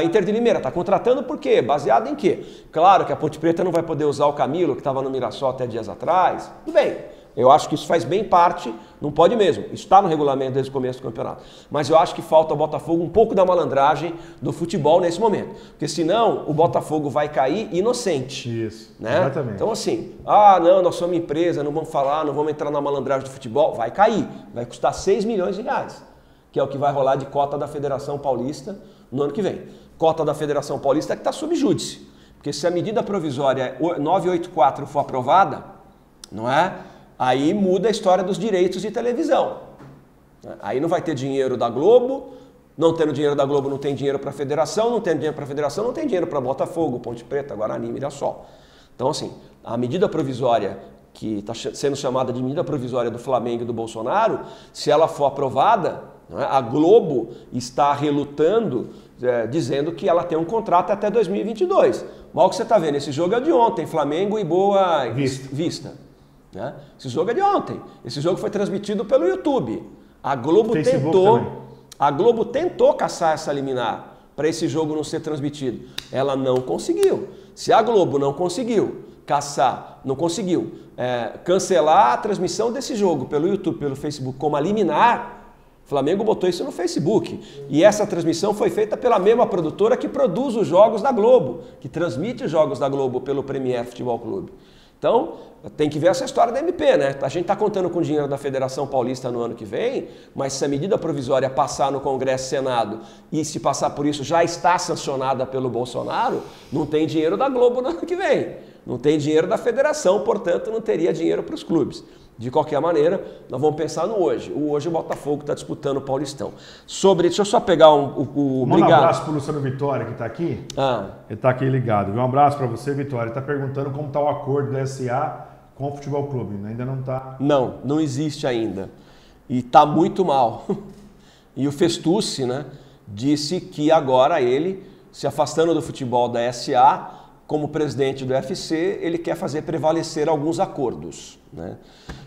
Inter de Limeira está contratando por quê? Baseado em quê? Claro que a Ponte Preta não vai poder usar o Camilo, que estava no Mirassol até dias atrás. Tudo bem. Eu acho que isso faz bem parte, não pode mesmo, está no regulamento desde o começo do campeonato. Mas eu acho que falta ao Botafogo um pouco da malandragem do futebol nesse momento. Porque senão o Botafogo vai cair inocente. Isso, né? exatamente. Então assim, ah não, nós somos empresa, não vamos falar, não vamos entrar na malandragem do futebol. Vai cair, vai custar 6 milhões de reais, que é o que vai rolar de cota da Federação Paulista no ano que vem. Cota da Federação Paulista é que está sob júdice. Porque se a medida provisória 984 for aprovada, não é? Aí muda a história dos direitos de televisão. Aí não vai ter dinheiro da Globo, não tendo dinheiro da Globo não tem dinheiro para a federação, não tendo dinheiro para a federação não tem dinheiro para Botafogo, Ponte Preta, Guarani, Mirassol. Então assim, a medida provisória que está sendo chamada de medida provisória do Flamengo e do Bolsonaro, se ela for aprovada, é? a Globo está relutando é, dizendo que ela tem um contrato até 2022. Mal que você está vendo, esse jogo é de ontem, Flamengo e Boa Vista. Vista né? Esse jogo é de ontem. Esse jogo foi transmitido pelo YouTube. A Globo Facebook tentou, também. a Globo tentou caçar essa liminar para esse jogo não ser transmitido. Ela não conseguiu. Se a Globo não conseguiu caçar, não conseguiu é, cancelar a transmissão desse jogo pelo YouTube, pelo Facebook, como a liminar, o Flamengo botou isso no Facebook. E essa transmissão foi feita pela mesma produtora que produz os jogos da Globo, que transmite os jogos da Globo pelo Premier Futebol Clube. Então, tem que ver essa história da MP, né? A gente está contando com o dinheiro da Federação Paulista no ano que vem, mas se a medida provisória passar no Congresso e Senado e se passar por isso já está sancionada pelo Bolsonaro, não tem dinheiro da Globo no ano que vem. Não tem dinheiro da federação, portanto, não teria dinheiro para os clubes. De qualquer maneira, nós vamos pensar no hoje. O hoje o Botafogo está disputando o Paulistão. Sobre, deixa eu só pegar um, o, o Manda um obrigado. abraço pro Luciano Vitória, que está aqui. Ah. Ele está aqui ligado. Um abraço para você, Vitória. Ele está perguntando como está o acordo da SA com o Futebol Clube. Ainda não está. Não, não existe ainda. E está muito mal. E o Festucci, né, disse que agora ele, se afastando do futebol da SA, como presidente do UFC, ele quer fazer prevalecer alguns acordos. Né?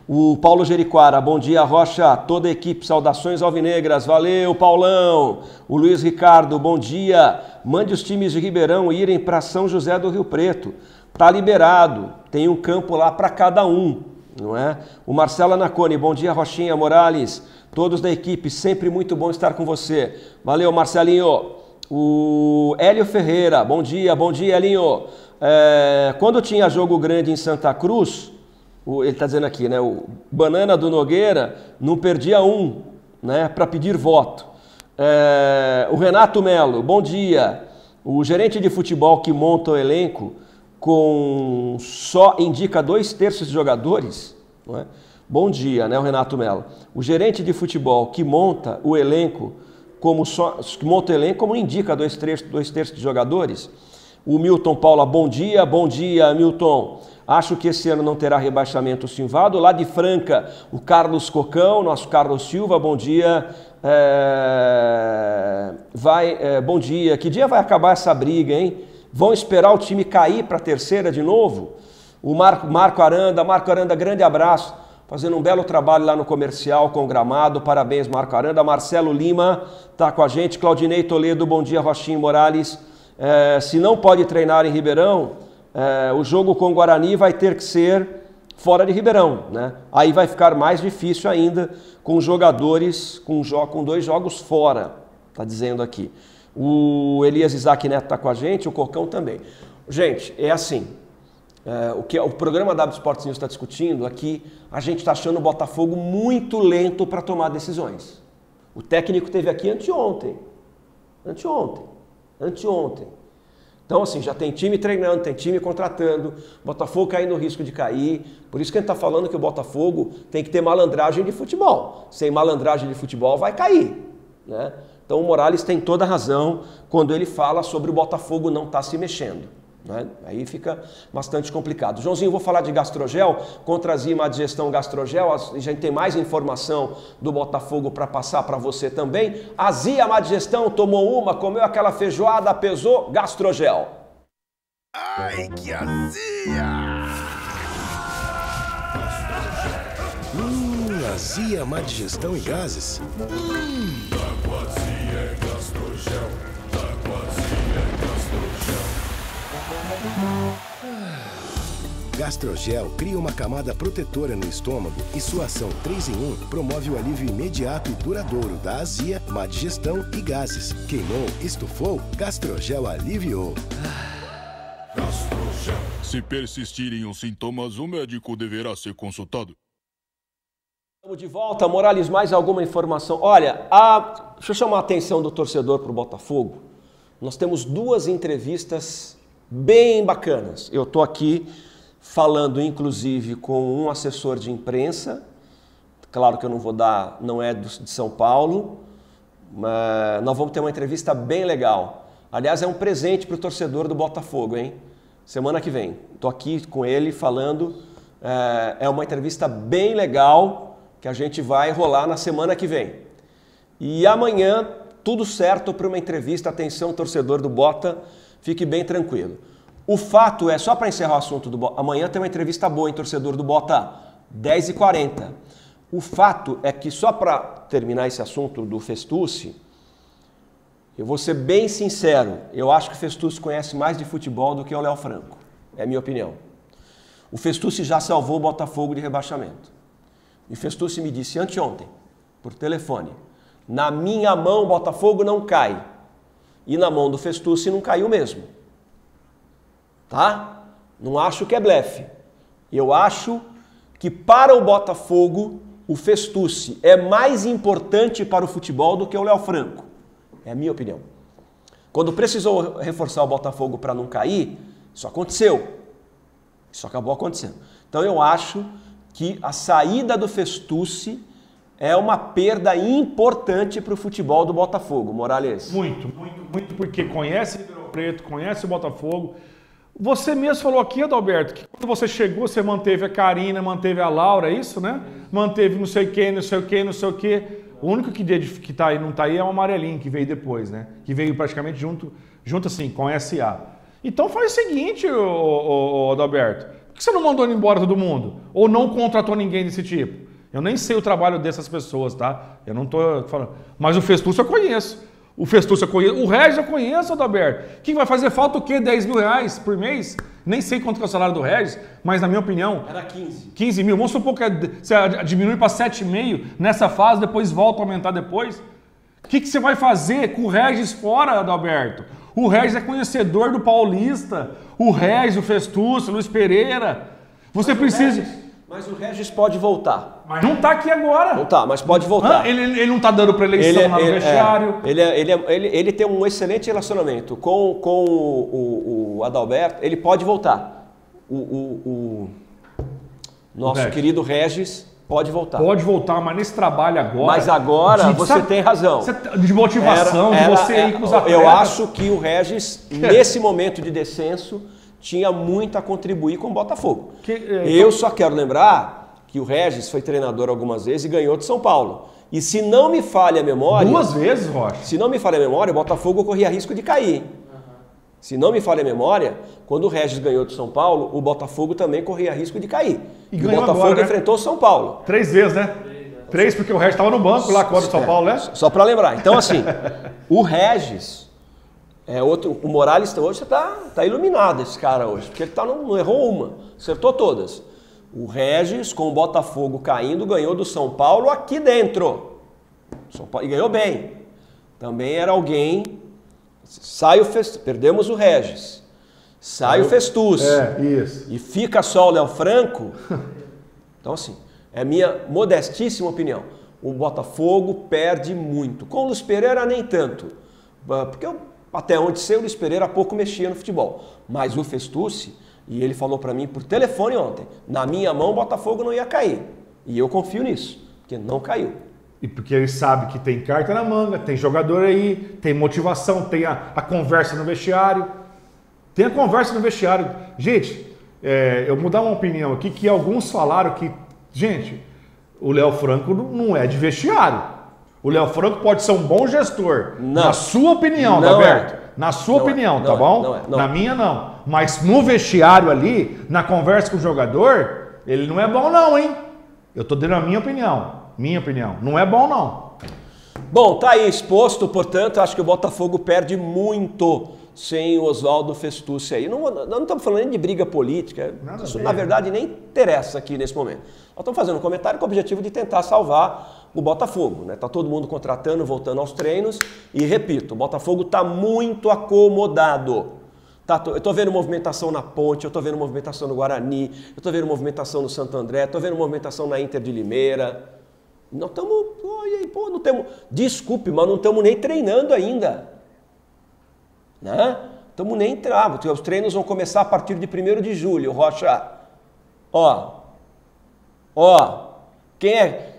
O Paulo Jeriquara, bom dia, Rocha, toda a equipe, saudações alvinegras, valeu, Paulão. O Luiz Ricardo, bom dia, mande os times de Ribeirão irem para São José do Rio Preto. Tá liberado, tem um campo lá para cada um, não é? O Marcelo Anacone, bom dia, Rochinha Morales, todos da equipe, sempre muito bom estar com você. Valeu, Marcelinho. O Hélio Ferreira, bom dia, bom dia, Elinho. É, quando tinha jogo grande em Santa Cruz, ele está dizendo aqui, né? O Banana do Nogueira não perdia um, né? Para pedir voto. É, o Renato Melo, bom dia. O gerente de futebol que monta o elenco com só indica dois terços de jogadores, não é? Bom dia, né, o Renato Melo. O gerente de futebol que monta o elenco como só, monta o elenco como indica dois terços, dois terços de jogadores. O Milton Paula, bom dia, bom dia, Milton. Acho que esse ano não terá rebaixamento Silvado. Lá de Franca, o Carlos Cocão, nosso Carlos Silva, bom dia. É... Vai, é, bom dia. Que dia vai acabar essa briga, hein? Vão esperar o time cair para a terceira de novo? O Marco, Marco Aranda, Marco Aranda, grande abraço. Fazendo um belo trabalho lá no comercial com gramado. Parabéns, Marco Aranda. Marcelo Lima está com a gente. Claudinei Toledo, bom dia, Rochinho Morales. É, se não pode treinar em Ribeirão, é, o jogo com o Guarani vai ter que ser fora de Ribeirão. Né? Aí vai ficar mais difícil ainda com jogadores com, jo com dois jogos fora, está dizendo aqui. O Elias Isaac Neto está com a gente, o Cocão também. Gente, é assim. É, o que o programa W Sports News está discutindo aqui, a gente está achando o Botafogo muito lento para tomar decisões. O técnico teve aqui anteontem. Anteontem. Anteontem. Então, assim, já tem time treinando, tem time contratando, Botafogo caindo no risco de cair. Por isso que a gente está falando que o Botafogo tem que ter malandragem de futebol. Sem malandragem de futebol vai cair. Né? Então o Morales tem toda a razão quando ele fala sobre o Botafogo não estar tá se mexendo. Né? Aí fica bastante complicado. Joãozinho, vou falar de gastrogel, contra a digestão gastrogel, a gente tem mais informação do Botafogo para passar para você também. A Zia Má Digestão tomou uma, comeu aquela feijoada, pesou gastrogel. Ai, que azia! Hum, azia, má digestão e gases. Hum. Taquazia é gastrogel. Taquazia é gastrogel. Gastrogel cria uma camada protetora no estômago e sua ação 3 em 1 promove o alívio imediato e duradouro da azia, má digestão e gases. Queimou, estufou, Gastrogel aliviou. Gastrogel. Se persistirem os sintomas, o médico deverá ser consultado. Estamos de volta. Morales, mais alguma informação? Olha, a... deixa eu chamar a atenção do torcedor para o Botafogo. Nós temos duas entrevistas bem bacanas. Eu estou aqui falando, inclusive, com um assessor de imprensa. Claro que eu não vou dar, não é de São Paulo. Mas nós vamos ter uma entrevista bem legal. Aliás, é um presente para o torcedor do Botafogo, hein? Semana que vem. Estou aqui com ele falando. É, é uma entrevista bem legal que a gente vai rolar na semana que vem. E amanhã, tudo certo para uma entrevista. Atenção, torcedor do Bota, fique bem tranquilo. O fato é, só para encerrar o assunto do Bota, amanhã tem uma entrevista boa em torcedor do Bota, 10h40. O fato é que, só para terminar esse assunto do Festucci, eu vou ser bem sincero, eu acho que o Festucci conhece mais de futebol do que o Léo Franco, é a minha opinião. O Festucci já salvou o Botafogo de rebaixamento. E o Festucci me disse anteontem, por telefone, na minha mão o Botafogo não cai. E na mão do Festucci não caiu mesmo. Tá? Não acho que é blefe. Eu acho que para o Botafogo o Festucci é mais importante para o futebol do que o Léo Franco. É a minha opinião. Quando precisou reforçar o Botafogo para não cair, isso aconteceu. Isso acabou acontecendo. Então eu acho que a saída do Festucci é uma perda importante para o futebol do Botafogo, Morales. Muito, muito, muito, porque conhece Ribeirão Preto, conhece o Botafogo. Você mesmo falou aqui, Adalberto, que quando você chegou, você manteve a Karina, manteve a Laura, é isso, né? Manteve não sei quem, não sei o quê, não sei o quê. O único que, que tá aí, não está aí é o amarelinho, que veio depois, né? Que veio praticamente junto, junto assim, com a SA. Então faz o seguinte, Adalberto. Por que você não mandou embora todo mundo? Ou não contratou ninguém desse tipo? Eu nem sei o trabalho dessas pessoas, tá? Eu não estou falando. Mas o Festucci eu conheço. O Festucci eu conheço. O Regis eu conheço, Adalberto. Que vai fazer falta o quê? 10 mil reais por mês? Nem sei quanto é o salário do Regis, mas na minha opinião... Era 15. 15 mil. Vamos supor que você diminui para 7,5 nessa fase, depois volta a aumentar depois. O que, que você vai fazer com o Regis fora, Adalberto? O Regis é conhecedor do Paulista. O Regis, o Festucci, o Luiz Pereira. Você mas precisa... Mas o Regis pode voltar. Mas não está aqui agora. Não está, mas pode voltar. Ah, ele, ele não está dando para eleição ele, lá no ele, vestiário. É, ele, ele, ele, ele tem um excelente relacionamento com, com o, o, o Adalberto. Ele pode voltar. O, o, o nosso Regis. querido Regis pode voltar. Pode voltar, mas nesse trabalho agora. Mas agora de- você sabe- tem razão. você- de motivação, Era- de era- você é, ir com os atletas. Eu acho que o Regis, nesse momento de descenso, tinha muito a contribuir com o Botafogo. Que, é, Eu só quero lembrar que o Regis foi treinador algumas vezes e ganhou de São Paulo. E se não me falha a memória. Duas vezes, Rocha. Se não me falha a memória, o Botafogo corria risco de cair. Se não me falha a memória, quando o Regis ganhou de São Paulo, o Botafogo também corria risco de cair. E o Botafogo agora, né? enfrentou o São Paulo. Três vezes, né? Três, porque o Regis estava no banco lá com o São Paulo, né? Só para lembrar. Então, assim, o Regis é outro. O Morales hoje tá, tá iluminado, esse cara hoje, porque ele tá, não, não errou uma, acertou todas. O Regis, com o Botafogo caindo, ganhou do São Paulo aqui dentro. São Paulo, e ganhou bem. Também era alguém. Sai o Fest... Perdemos o Regis. Sai o Festus. É, isso. E fica só o Léo Franco. Então, assim, é minha modestíssima opinião. O Botafogo perde muito. Com o Luiz Pereira, nem tanto. Porque eu, até onde sei, o Luiz Pereira pouco mexia no futebol. Mas o Festucci, e ele falou para mim por telefone ontem, na minha mão o Botafogo não ia cair. E eu confio nisso, porque não caiu. E porque ele sabe que tem carta na manga, tem jogador aí, tem motivação, tem a, a conversa no vestiário. Tem a conversa no vestiário. Gente, é, eu vou dar uma opinião aqui que alguns falaram que, gente, o Léo Franco não é de vestiário. O Léo Franco pode ser um bom gestor. Não. Na sua opinião, Não Roberto. é. Na sua Não é, opinião, tá é, bom? não é, não Na minha, não. Mas no vestiário ali, na conversa com o jogador, ele não é bom, não, hein? Eu tô dando a minha opinião. Minha opinião. Não é bom, não. Bom, tá aí exposto, portanto, acho que o Botafogo perde muito sem o Oswaldo Festucci aí. Não, nós não estamos falando nem de briga política, Nada isso na verdade nem interessa aqui nesse momento. Nós estamos fazendo um comentário com o objetivo de tentar salvar o Botafogo. Né? Tá todo mundo contratando, voltando aos treinos e repito, o Botafogo está muito acomodado. Tá, eu estou vendo movimentação na Ponte, eu estou vendo movimentação no Guarani, eu estou vendo movimentação no Santo André, estou vendo movimentação na Inter de Limeira. Nós estamos. Pô, não temos. Desculpe, mas não estamos nem treinando ainda. Né? Estamos nem entrando. Os treinos vão começar a partir de 1 de julho, Rocha. Ó. Ó. Quem é.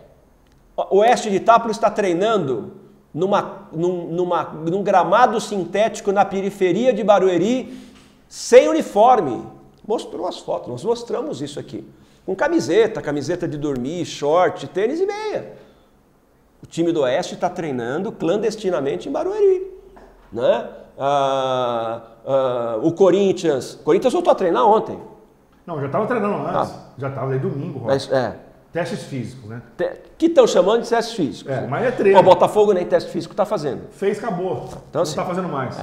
O Oeste de Itápolis está treinando numa, num, numa, num gramado sintético na periferia de Barueri, sem uniforme. Mostrou as fotos, nós mostramos isso aqui. Com camiseta, camiseta de dormir, short, tênis e meia. O time do Oeste está treinando clandestinamente em Barueri. Né? Ah, ah, o Corinthians. O Corinthians voltou a treinar ontem. Não, já estava treinando antes. Ah. Já estava desde domingo. Mas, é, Testes físicos, né? te- que estão chamando de testes físicos. É, mas é treino. O Botafogo nem teste físico está fazendo. Fez, acabou. Então, não assim, está fazendo mais.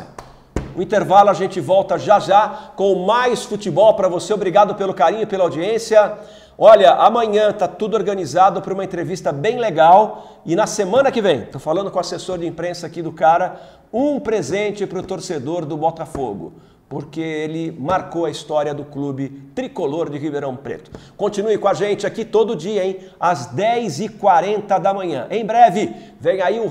O intervalo a gente volta já já com mais futebol para você. Obrigado pelo carinho e pela audiência. Olha, amanhã tá tudo organizado para uma entrevista bem legal e na semana que vem, tô falando com o assessor de imprensa aqui do cara, um presente para o torcedor do Botafogo, porque ele marcou a história do clube tricolor de Ribeirão Preto. Continue com a gente aqui todo dia, hein? Às 10h40 da manhã. Em breve, vem aí o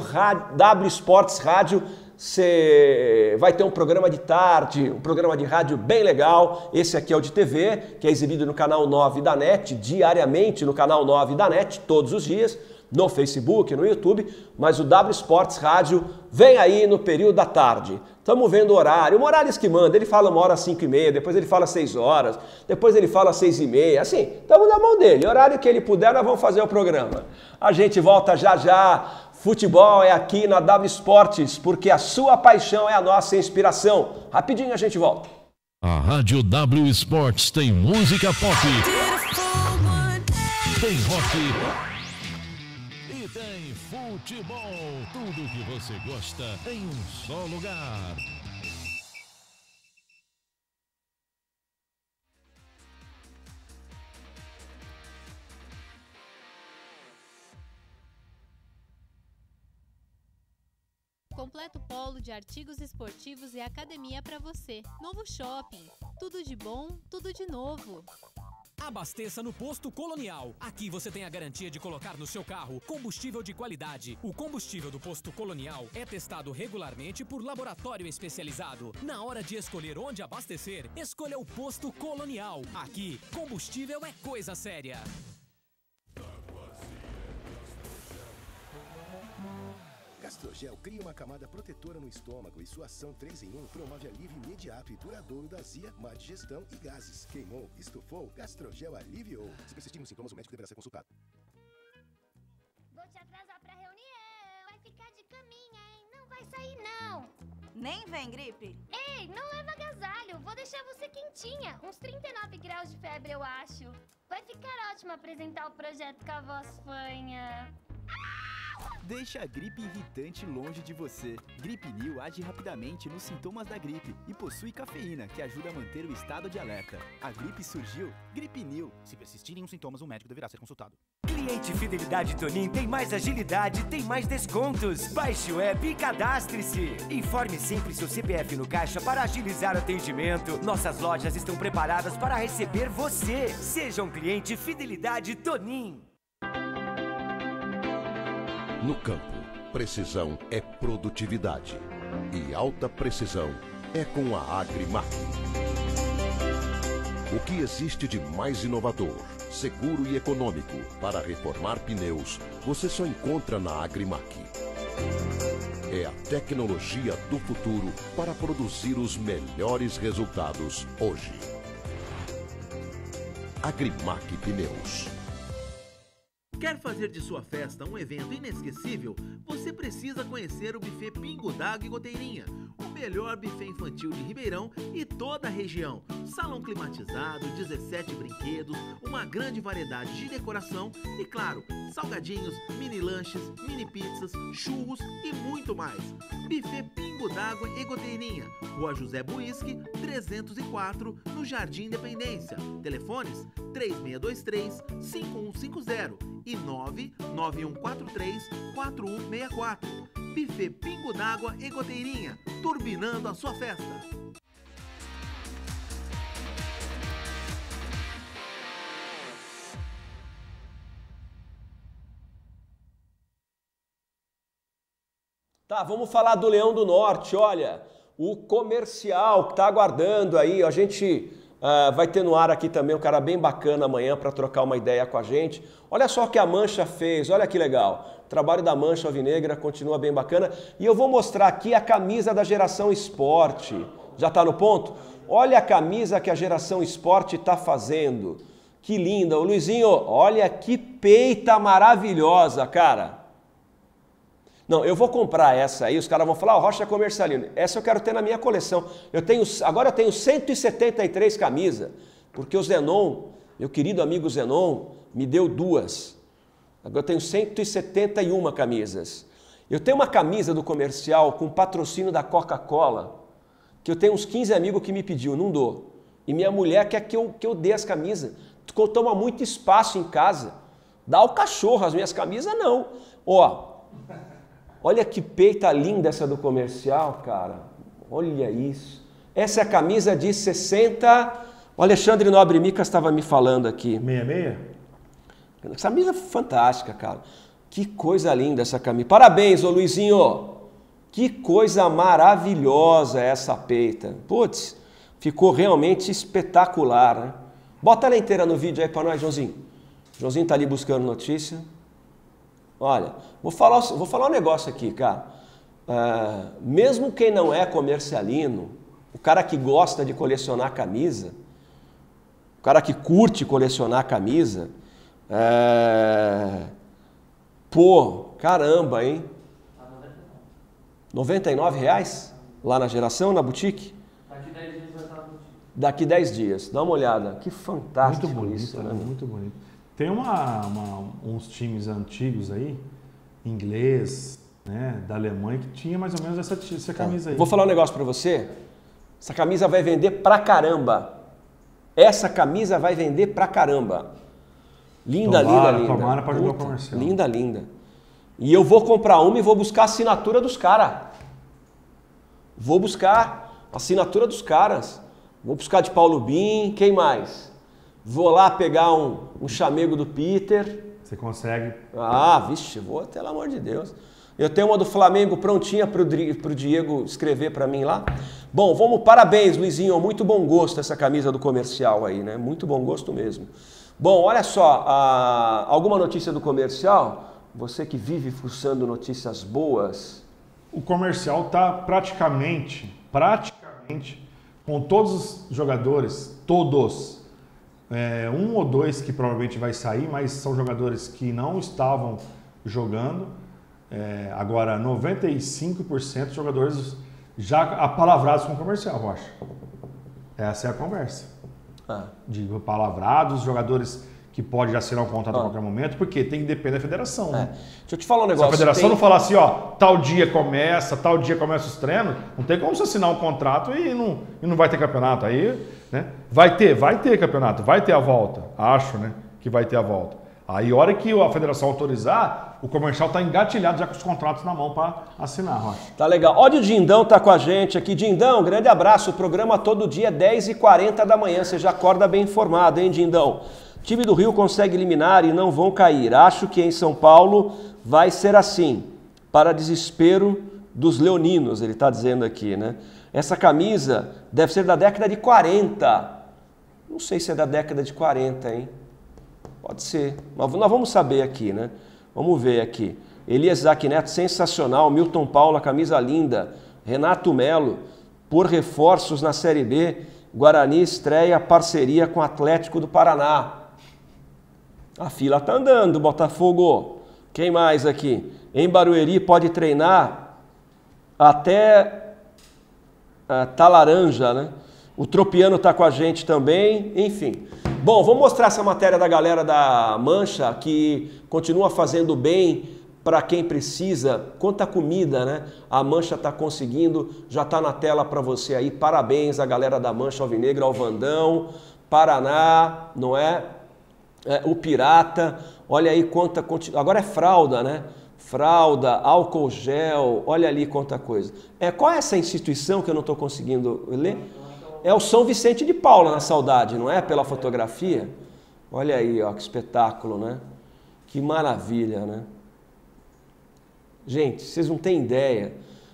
W Sports Rádio você vai ter um programa de tarde, um programa de rádio bem legal. Esse aqui é o de TV, que é exibido no canal 9 da NET, diariamente no canal 9 da NET, todos os dias, no Facebook, no YouTube. Mas o W Sports Rádio vem aí no período da tarde. Estamos vendo o horário. O Morales que manda, ele fala uma hora às 5 e meia, depois ele fala 6 horas, depois ele fala 6 e meia. Assim, estamos na mão dele. O horário que ele puder, nós vamos fazer o programa. A gente volta já já. Futebol é aqui na W Esportes, porque a sua paixão é a nossa inspiração. Rapidinho a gente volta. A Rádio W Sports tem música pop. Tem rock. Futebol. Tudo que você gosta em um só lugar. Completo polo de artigos esportivos e academia para você. Novo shopping. Tudo de bom, tudo de novo. Abasteça no Posto Colonial. Aqui você tem a garantia de colocar no seu carro combustível de qualidade. O combustível do Posto Colonial é testado regularmente por laboratório especializado. Na hora de escolher onde abastecer, escolha o Posto Colonial. Aqui, combustível é coisa séria. Gastrogel cria uma camada protetora no estômago e sua ação 3 em 1 promove alívio imediato e duradouro da azia, má digestão e gases. Queimou, estufou, Gastrogel aliviou. Se persistirem os sintomas, o médico deverá ser consultado. Vou te atrasar pra reunião. Vai ficar de caminha, hein? Não vai sair, não. Nem vem, gripe. Ei, não leva agasalho. Vou deixar você quentinha. Uns 39 graus de febre, eu acho. Vai ficar ótimo apresentar o projeto com a voz fanha. Deixa a gripe irritante longe de você. Gripe New age rapidamente nos sintomas da gripe e possui cafeína, que ajuda a manter o estado de alerta. A gripe surgiu, Gripe New. Se persistirem os sintomas, o médico deverá ser consultado. Cliente Fidelidade Tonin tem mais agilidade, tem mais descontos. Baixe o app e cadastre-se. Informe sempre seu CPF no caixa para agilizar o atendimento. Nossas lojas estão preparadas para receber você. Seja um cliente Fidelidade Tonin. No campo, precisão é produtividade. E alta precisão é com a Agrimac. O que existe de mais inovador, seguro e econômico para reformar pneus, você só encontra na Agrimac. É a tecnologia do futuro para produzir os melhores resultados hoje. Agrimac Pneus. Quer fazer de sua festa um evento inesquecível? Você precisa conhecer o buffet Pingo d'Água e Goteirinha, o melhor buffet infantil de Ribeirão e toda a região. Salão climatizado, 17 brinquedos, uma grande variedade de decoração e, claro, salgadinhos, mini lanches, mini pizzas, churros e muito mais. Buffet Pingo d'Água e Goteirinha, Rua José Buisque, 304, no Jardim Independência. Telefones 3623 5150 e 99143 4164. Buffet Pingo d'Água e Goteirinha, turbinando a sua festa. Tá, vamos falar do Leão do Norte. Olha, o comercial que tá aguardando aí, a gente ah, vai ter no ar aqui também um cara bem bacana amanhã para trocar uma ideia com a gente. Olha só o que a Mancha fez, olha que legal. O trabalho da Mancha Alvinegra continua bem bacana. E eu vou mostrar aqui a camisa da Geração Esporte. Já tá no ponto? Olha a camisa que a Geração Esporte está fazendo. Que linda. Ô Luizinho, olha que peita maravilhosa, cara. Não, eu vou comprar essa aí, os caras vão falar, oh, Rocha Comercialino. Essa eu quero ter na minha coleção. Eu tenho, agora eu tenho 173 camisas, porque o Zenon, meu querido amigo Zenon, me deu duas. Agora eu tenho 171 camisas. Eu tenho uma camisa do comercial com patrocínio da Coca-Cola, que eu tenho uns 15 amigos que me pediu, não dou. E minha mulher quer que eu, que eu dê as camisas. Toma muito espaço em casa. Dá o cachorro, as minhas camisas não. Ó, olha que peita linda essa do comercial, cara. Olha isso. Essa é a camisa de 60. O Alexandre Nobre Micas estava me falando aqui. 66? Essa camisa é fantástica, cara. Que coisa linda essa camisa. Parabéns, ô Luizinho. Que coisa maravilhosa essa peita. Putz, ficou realmente espetacular, né? Bota ela inteira no vídeo aí para nós, Joãozinho. Joãozinho tá ali buscando notícia. Olha, vou falar, vou falar um negócio aqui, cara. Uh, mesmo quem não é comercialino, o cara que gosta de colecionar camisa, o cara que curte colecionar camisa, é... pô, caramba, hein? 99 reais lá na geração, na boutique? Daqui 10 dias vai estar na boutique. Daqui 10 dias. Dá uma olhada. Que fantástico muito bonito, isso, né? Muito bonito. Tem uma, uma, uns times antigos aí, inglês, né, da Alemanha, que tinha mais ou menos essa, essa camisa aí. Vou falar um negócio para você. Essa camisa vai vender pra caramba. Essa camisa vai vender pra caramba. Linda, Tomara, linda, linda. tomara o Puta, comercial. Linda, linda. E eu vou comprar uma e vou buscar a assinatura dos caras. Vou buscar a assinatura dos caras. Vou buscar de Paulo Bin, quem mais? Vou lá pegar um, um chamego do Peter. Você consegue. Ah, vixe, vou, pelo amor de Deus. Eu tenho uma do Flamengo prontinha para o Diego escrever para mim lá. Bom, vamos, parabéns, Luizinho. Muito bom gosto essa camisa do comercial aí, né? Muito bom gosto mesmo. Bom, olha só, ah, alguma notícia do comercial? Você que vive fuçando notícias boas. O comercial tá praticamente, praticamente, com todos os jogadores, todos. É, um ou dois que provavelmente vai sair, mas são jogadores que não estavam jogando. É, agora, 95% de jogadores já apalavrados com o comercial, acho. Essa é a conversa. Ah. De palavrados, jogadores que pode assinar um contrato a qualquer momento, porque tem que depender da federação. Né? Deixa eu te falar um Se negócio. a federação tem- não falar assim, ó, tal dia começa, tal dia começa os treinos, não tem como você assinar um contrato e não, e não vai ter campeonato. Aí, né? Vai ter, vai ter campeonato, vai ter a volta. Acho, né? Que vai ter a volta. Aí, a hora que a federação autorizar, o comercial está engatilhado já com os contratos na mão para assinar, Rocha. Tá legal. Olha o Dindão tá com a gente aqui. Dindão, grande abraço. O programa todo dia, 10h40 da manhã. Você já acorda bem informado, hein, Dindão? Time do Rio consegue eliminar e não vão cair. Acho que em São Paulo vai ser assim. Para desespero dos leoninos, ele está dizendo aqui, né? Essa camisa deve ser da década de 40. Não sei se é da década de 40, hein? Pode ser. Mas nós vamos saber aqui, né? Vamos ver aqui. Elias Isaac Neto, sensacional. Milton Paula, camisa linda. Renato Melo, por reforços na Série B. Guarani estreia parceria com Atlético do Paraná. A fila tá andando, Botafogo. Quem mais aqui? Em Barueri pode treinar até ah, tá laranja, né? O Tropiano tá com a gente também, enfim. Bom, vou mostrar essa matéria da galera da Mancha que continua fazendo bem para quem precisa. Quanta comida, né? A Mancha está conseguindo, já está na tela para você aí. Parabéns à galera da Mancha Alvinegra, ao Vandão, Paraná, não é? É, o Pirata, olha aí quanta Agora é fralda, né? Fralda, álcool gel, olha ali quanta coisa. É, qual é essa instituição que eu não estou conseguindo ler? É o São Vicente de Paula, na saudade, não é? Pela fotografia. Olha aí, ó, que espetáculo, né? Que maravilha, né? Gente, vocês não têm ideia.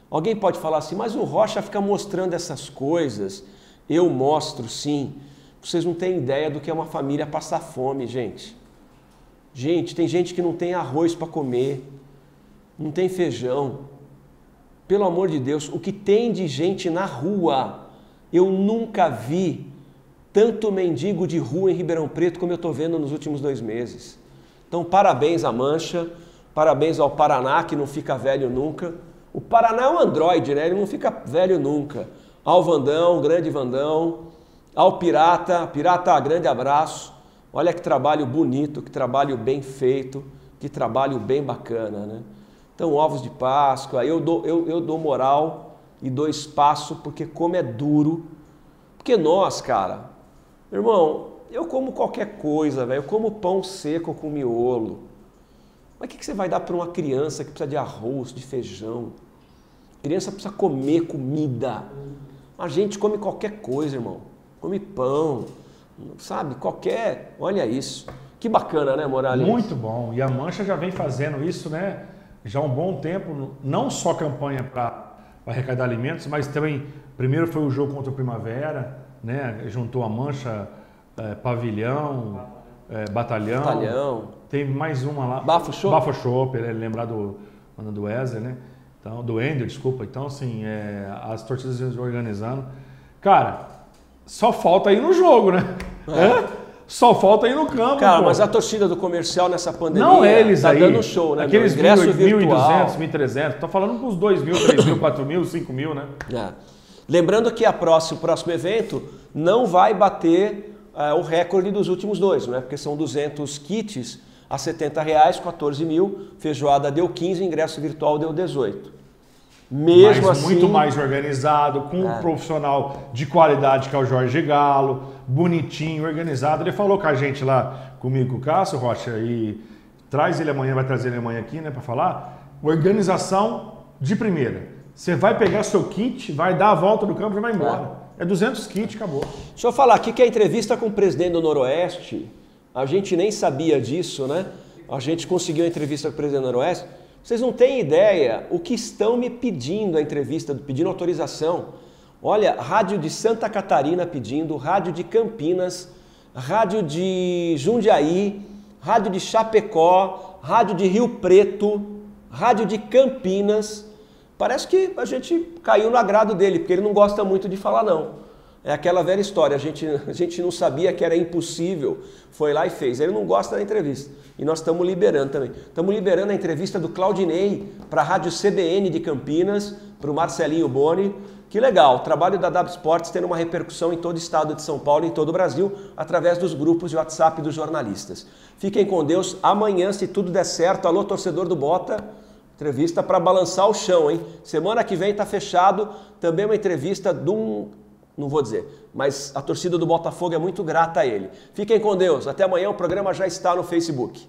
Alguém pode falar assim, mas o Rocha fica mostrando essas coisas. Eu mostro sim. Vocês não têm ideia do que é uma família passar fome, gente. Gente, tem gente que não tem arroz para comer, não tem feijão. Pelo amor de Deus, o que tem de gente na rua, eu nunca vi tanto mendigo de rua em Ribeirão Preto como eu estou vendo nos últimos dois meses. Então, parabéns à Mancha. Parabéns ao Paraná, que não fica velho nunca. O Paraná é um androide, né? Ele não fica velho nunca. Ao Vandão, grande Vandão. Ao Pirata, Pirata, grande abraço. Olha que trabalho bonito, que trabalho bem feito, que trabalho bem bacana, né? Então, ovos de Páscoa, eu dou, eu, eu dou moral e dou espaço, porque como é duro. Porque nós, cara, irmão, eu como qualquer coisa, velho. Eu como pão seco com miolo. Mas o que, que você vai dar para uma criança que precisa de arroz, de feijão? A criança precisa comer comida. A gente come qualquer coisa, irmão. Come pão, sabe? Qualquer. Olha isso. Que bacana, né, Morales? Muito bom. E a Mancha já vem fazendo isso, né? Já há um bom tempo. Não só campanha para arrecadar alimentos, mas também. Primeiro foi o jogo contra o Primavera, né? Juntou a Mancha, é, Pavilhão, é, Batalhão. Batalhão. Teve mais uma lá. Bafo Show? Bafo Show, ele lembrar do, do Wesley, né? Então, do Ender, desculpa. Então, assim, é, as torcidas organizando. Cara, só falta ir no jogo, né? É. É? Só falta ir no campo. Cara, pô. mas a torcida do comercial nessa pandemia Não eles tá aí. dando show, né? Aqueles ingresso 1.200, virtual. 1.300. Tô falando com os 2 mil, 3 mil, 4 mil, 5 mil, né? É. Lembrando que a próximo, o próximo evento não vai bater é, o recorde dos últimos dois, né? Porque são 200 kits a 70 reais, 14 mil. Feijoada deu 15, ingresso virtual deu 18. Mesmo Mas assim, muito mais organizado, com um É. profissional de qualidade que é o Jorge Galo, bonitinho, organizado. Ele falou com a gente lá, comigo, com o Cássio Rocha, e traz ele amanhã, vai trazer ele amanhã aqui, né, para falar. Organização de primeira. Você vai pegar seu kit, vai dar a volta do campo e vai embora. É 200 kits, acabou. Deixa eu falar aqui que a entrevista com o presidente do Noroeste, a gente nem sabia disso, né? A gente conseguiu a entrevista com o presidente do Noroeste. Vocês não têm ideia o que estão me pedindo a entrevista, pedindo autorização. Olha, rádio de Santa Catarina pedindo, rádio de Campinas, rádio de Jundiaí, rádio de Chapecó, rádio de Rio Preto, rádio de Campinas. Parece que a gente caiu no agrado dele, porque ele não gosta muito de falar não. É aquela velha história, a gente, a gente não sabia que era impossível, foi lá e fez. Ele não gosta da entrevista. E nós estamos liberando também. Estamos liberando a entrevista do Claudinei para a Rádio CBN de Campinas, para o Marcelinho Boni. Que legal, o trabalho da W Sports tendo uma repercussão em todo o estado de São Paulo e em todo o Brasil, através dos grupos de WhatsApp dos jornalistas. Fiquem com Deus. Amanhã, se tudo der certo, alô torcedor do Bota, entrevista para balançar o chão, hein? Semana que vem está fechado, também uma entrevista de um não vou dizer, mas a torcida do Botafogo é muito grata a ele. Fiquem com Deus. Até amanhã, o programa já está no Facebook.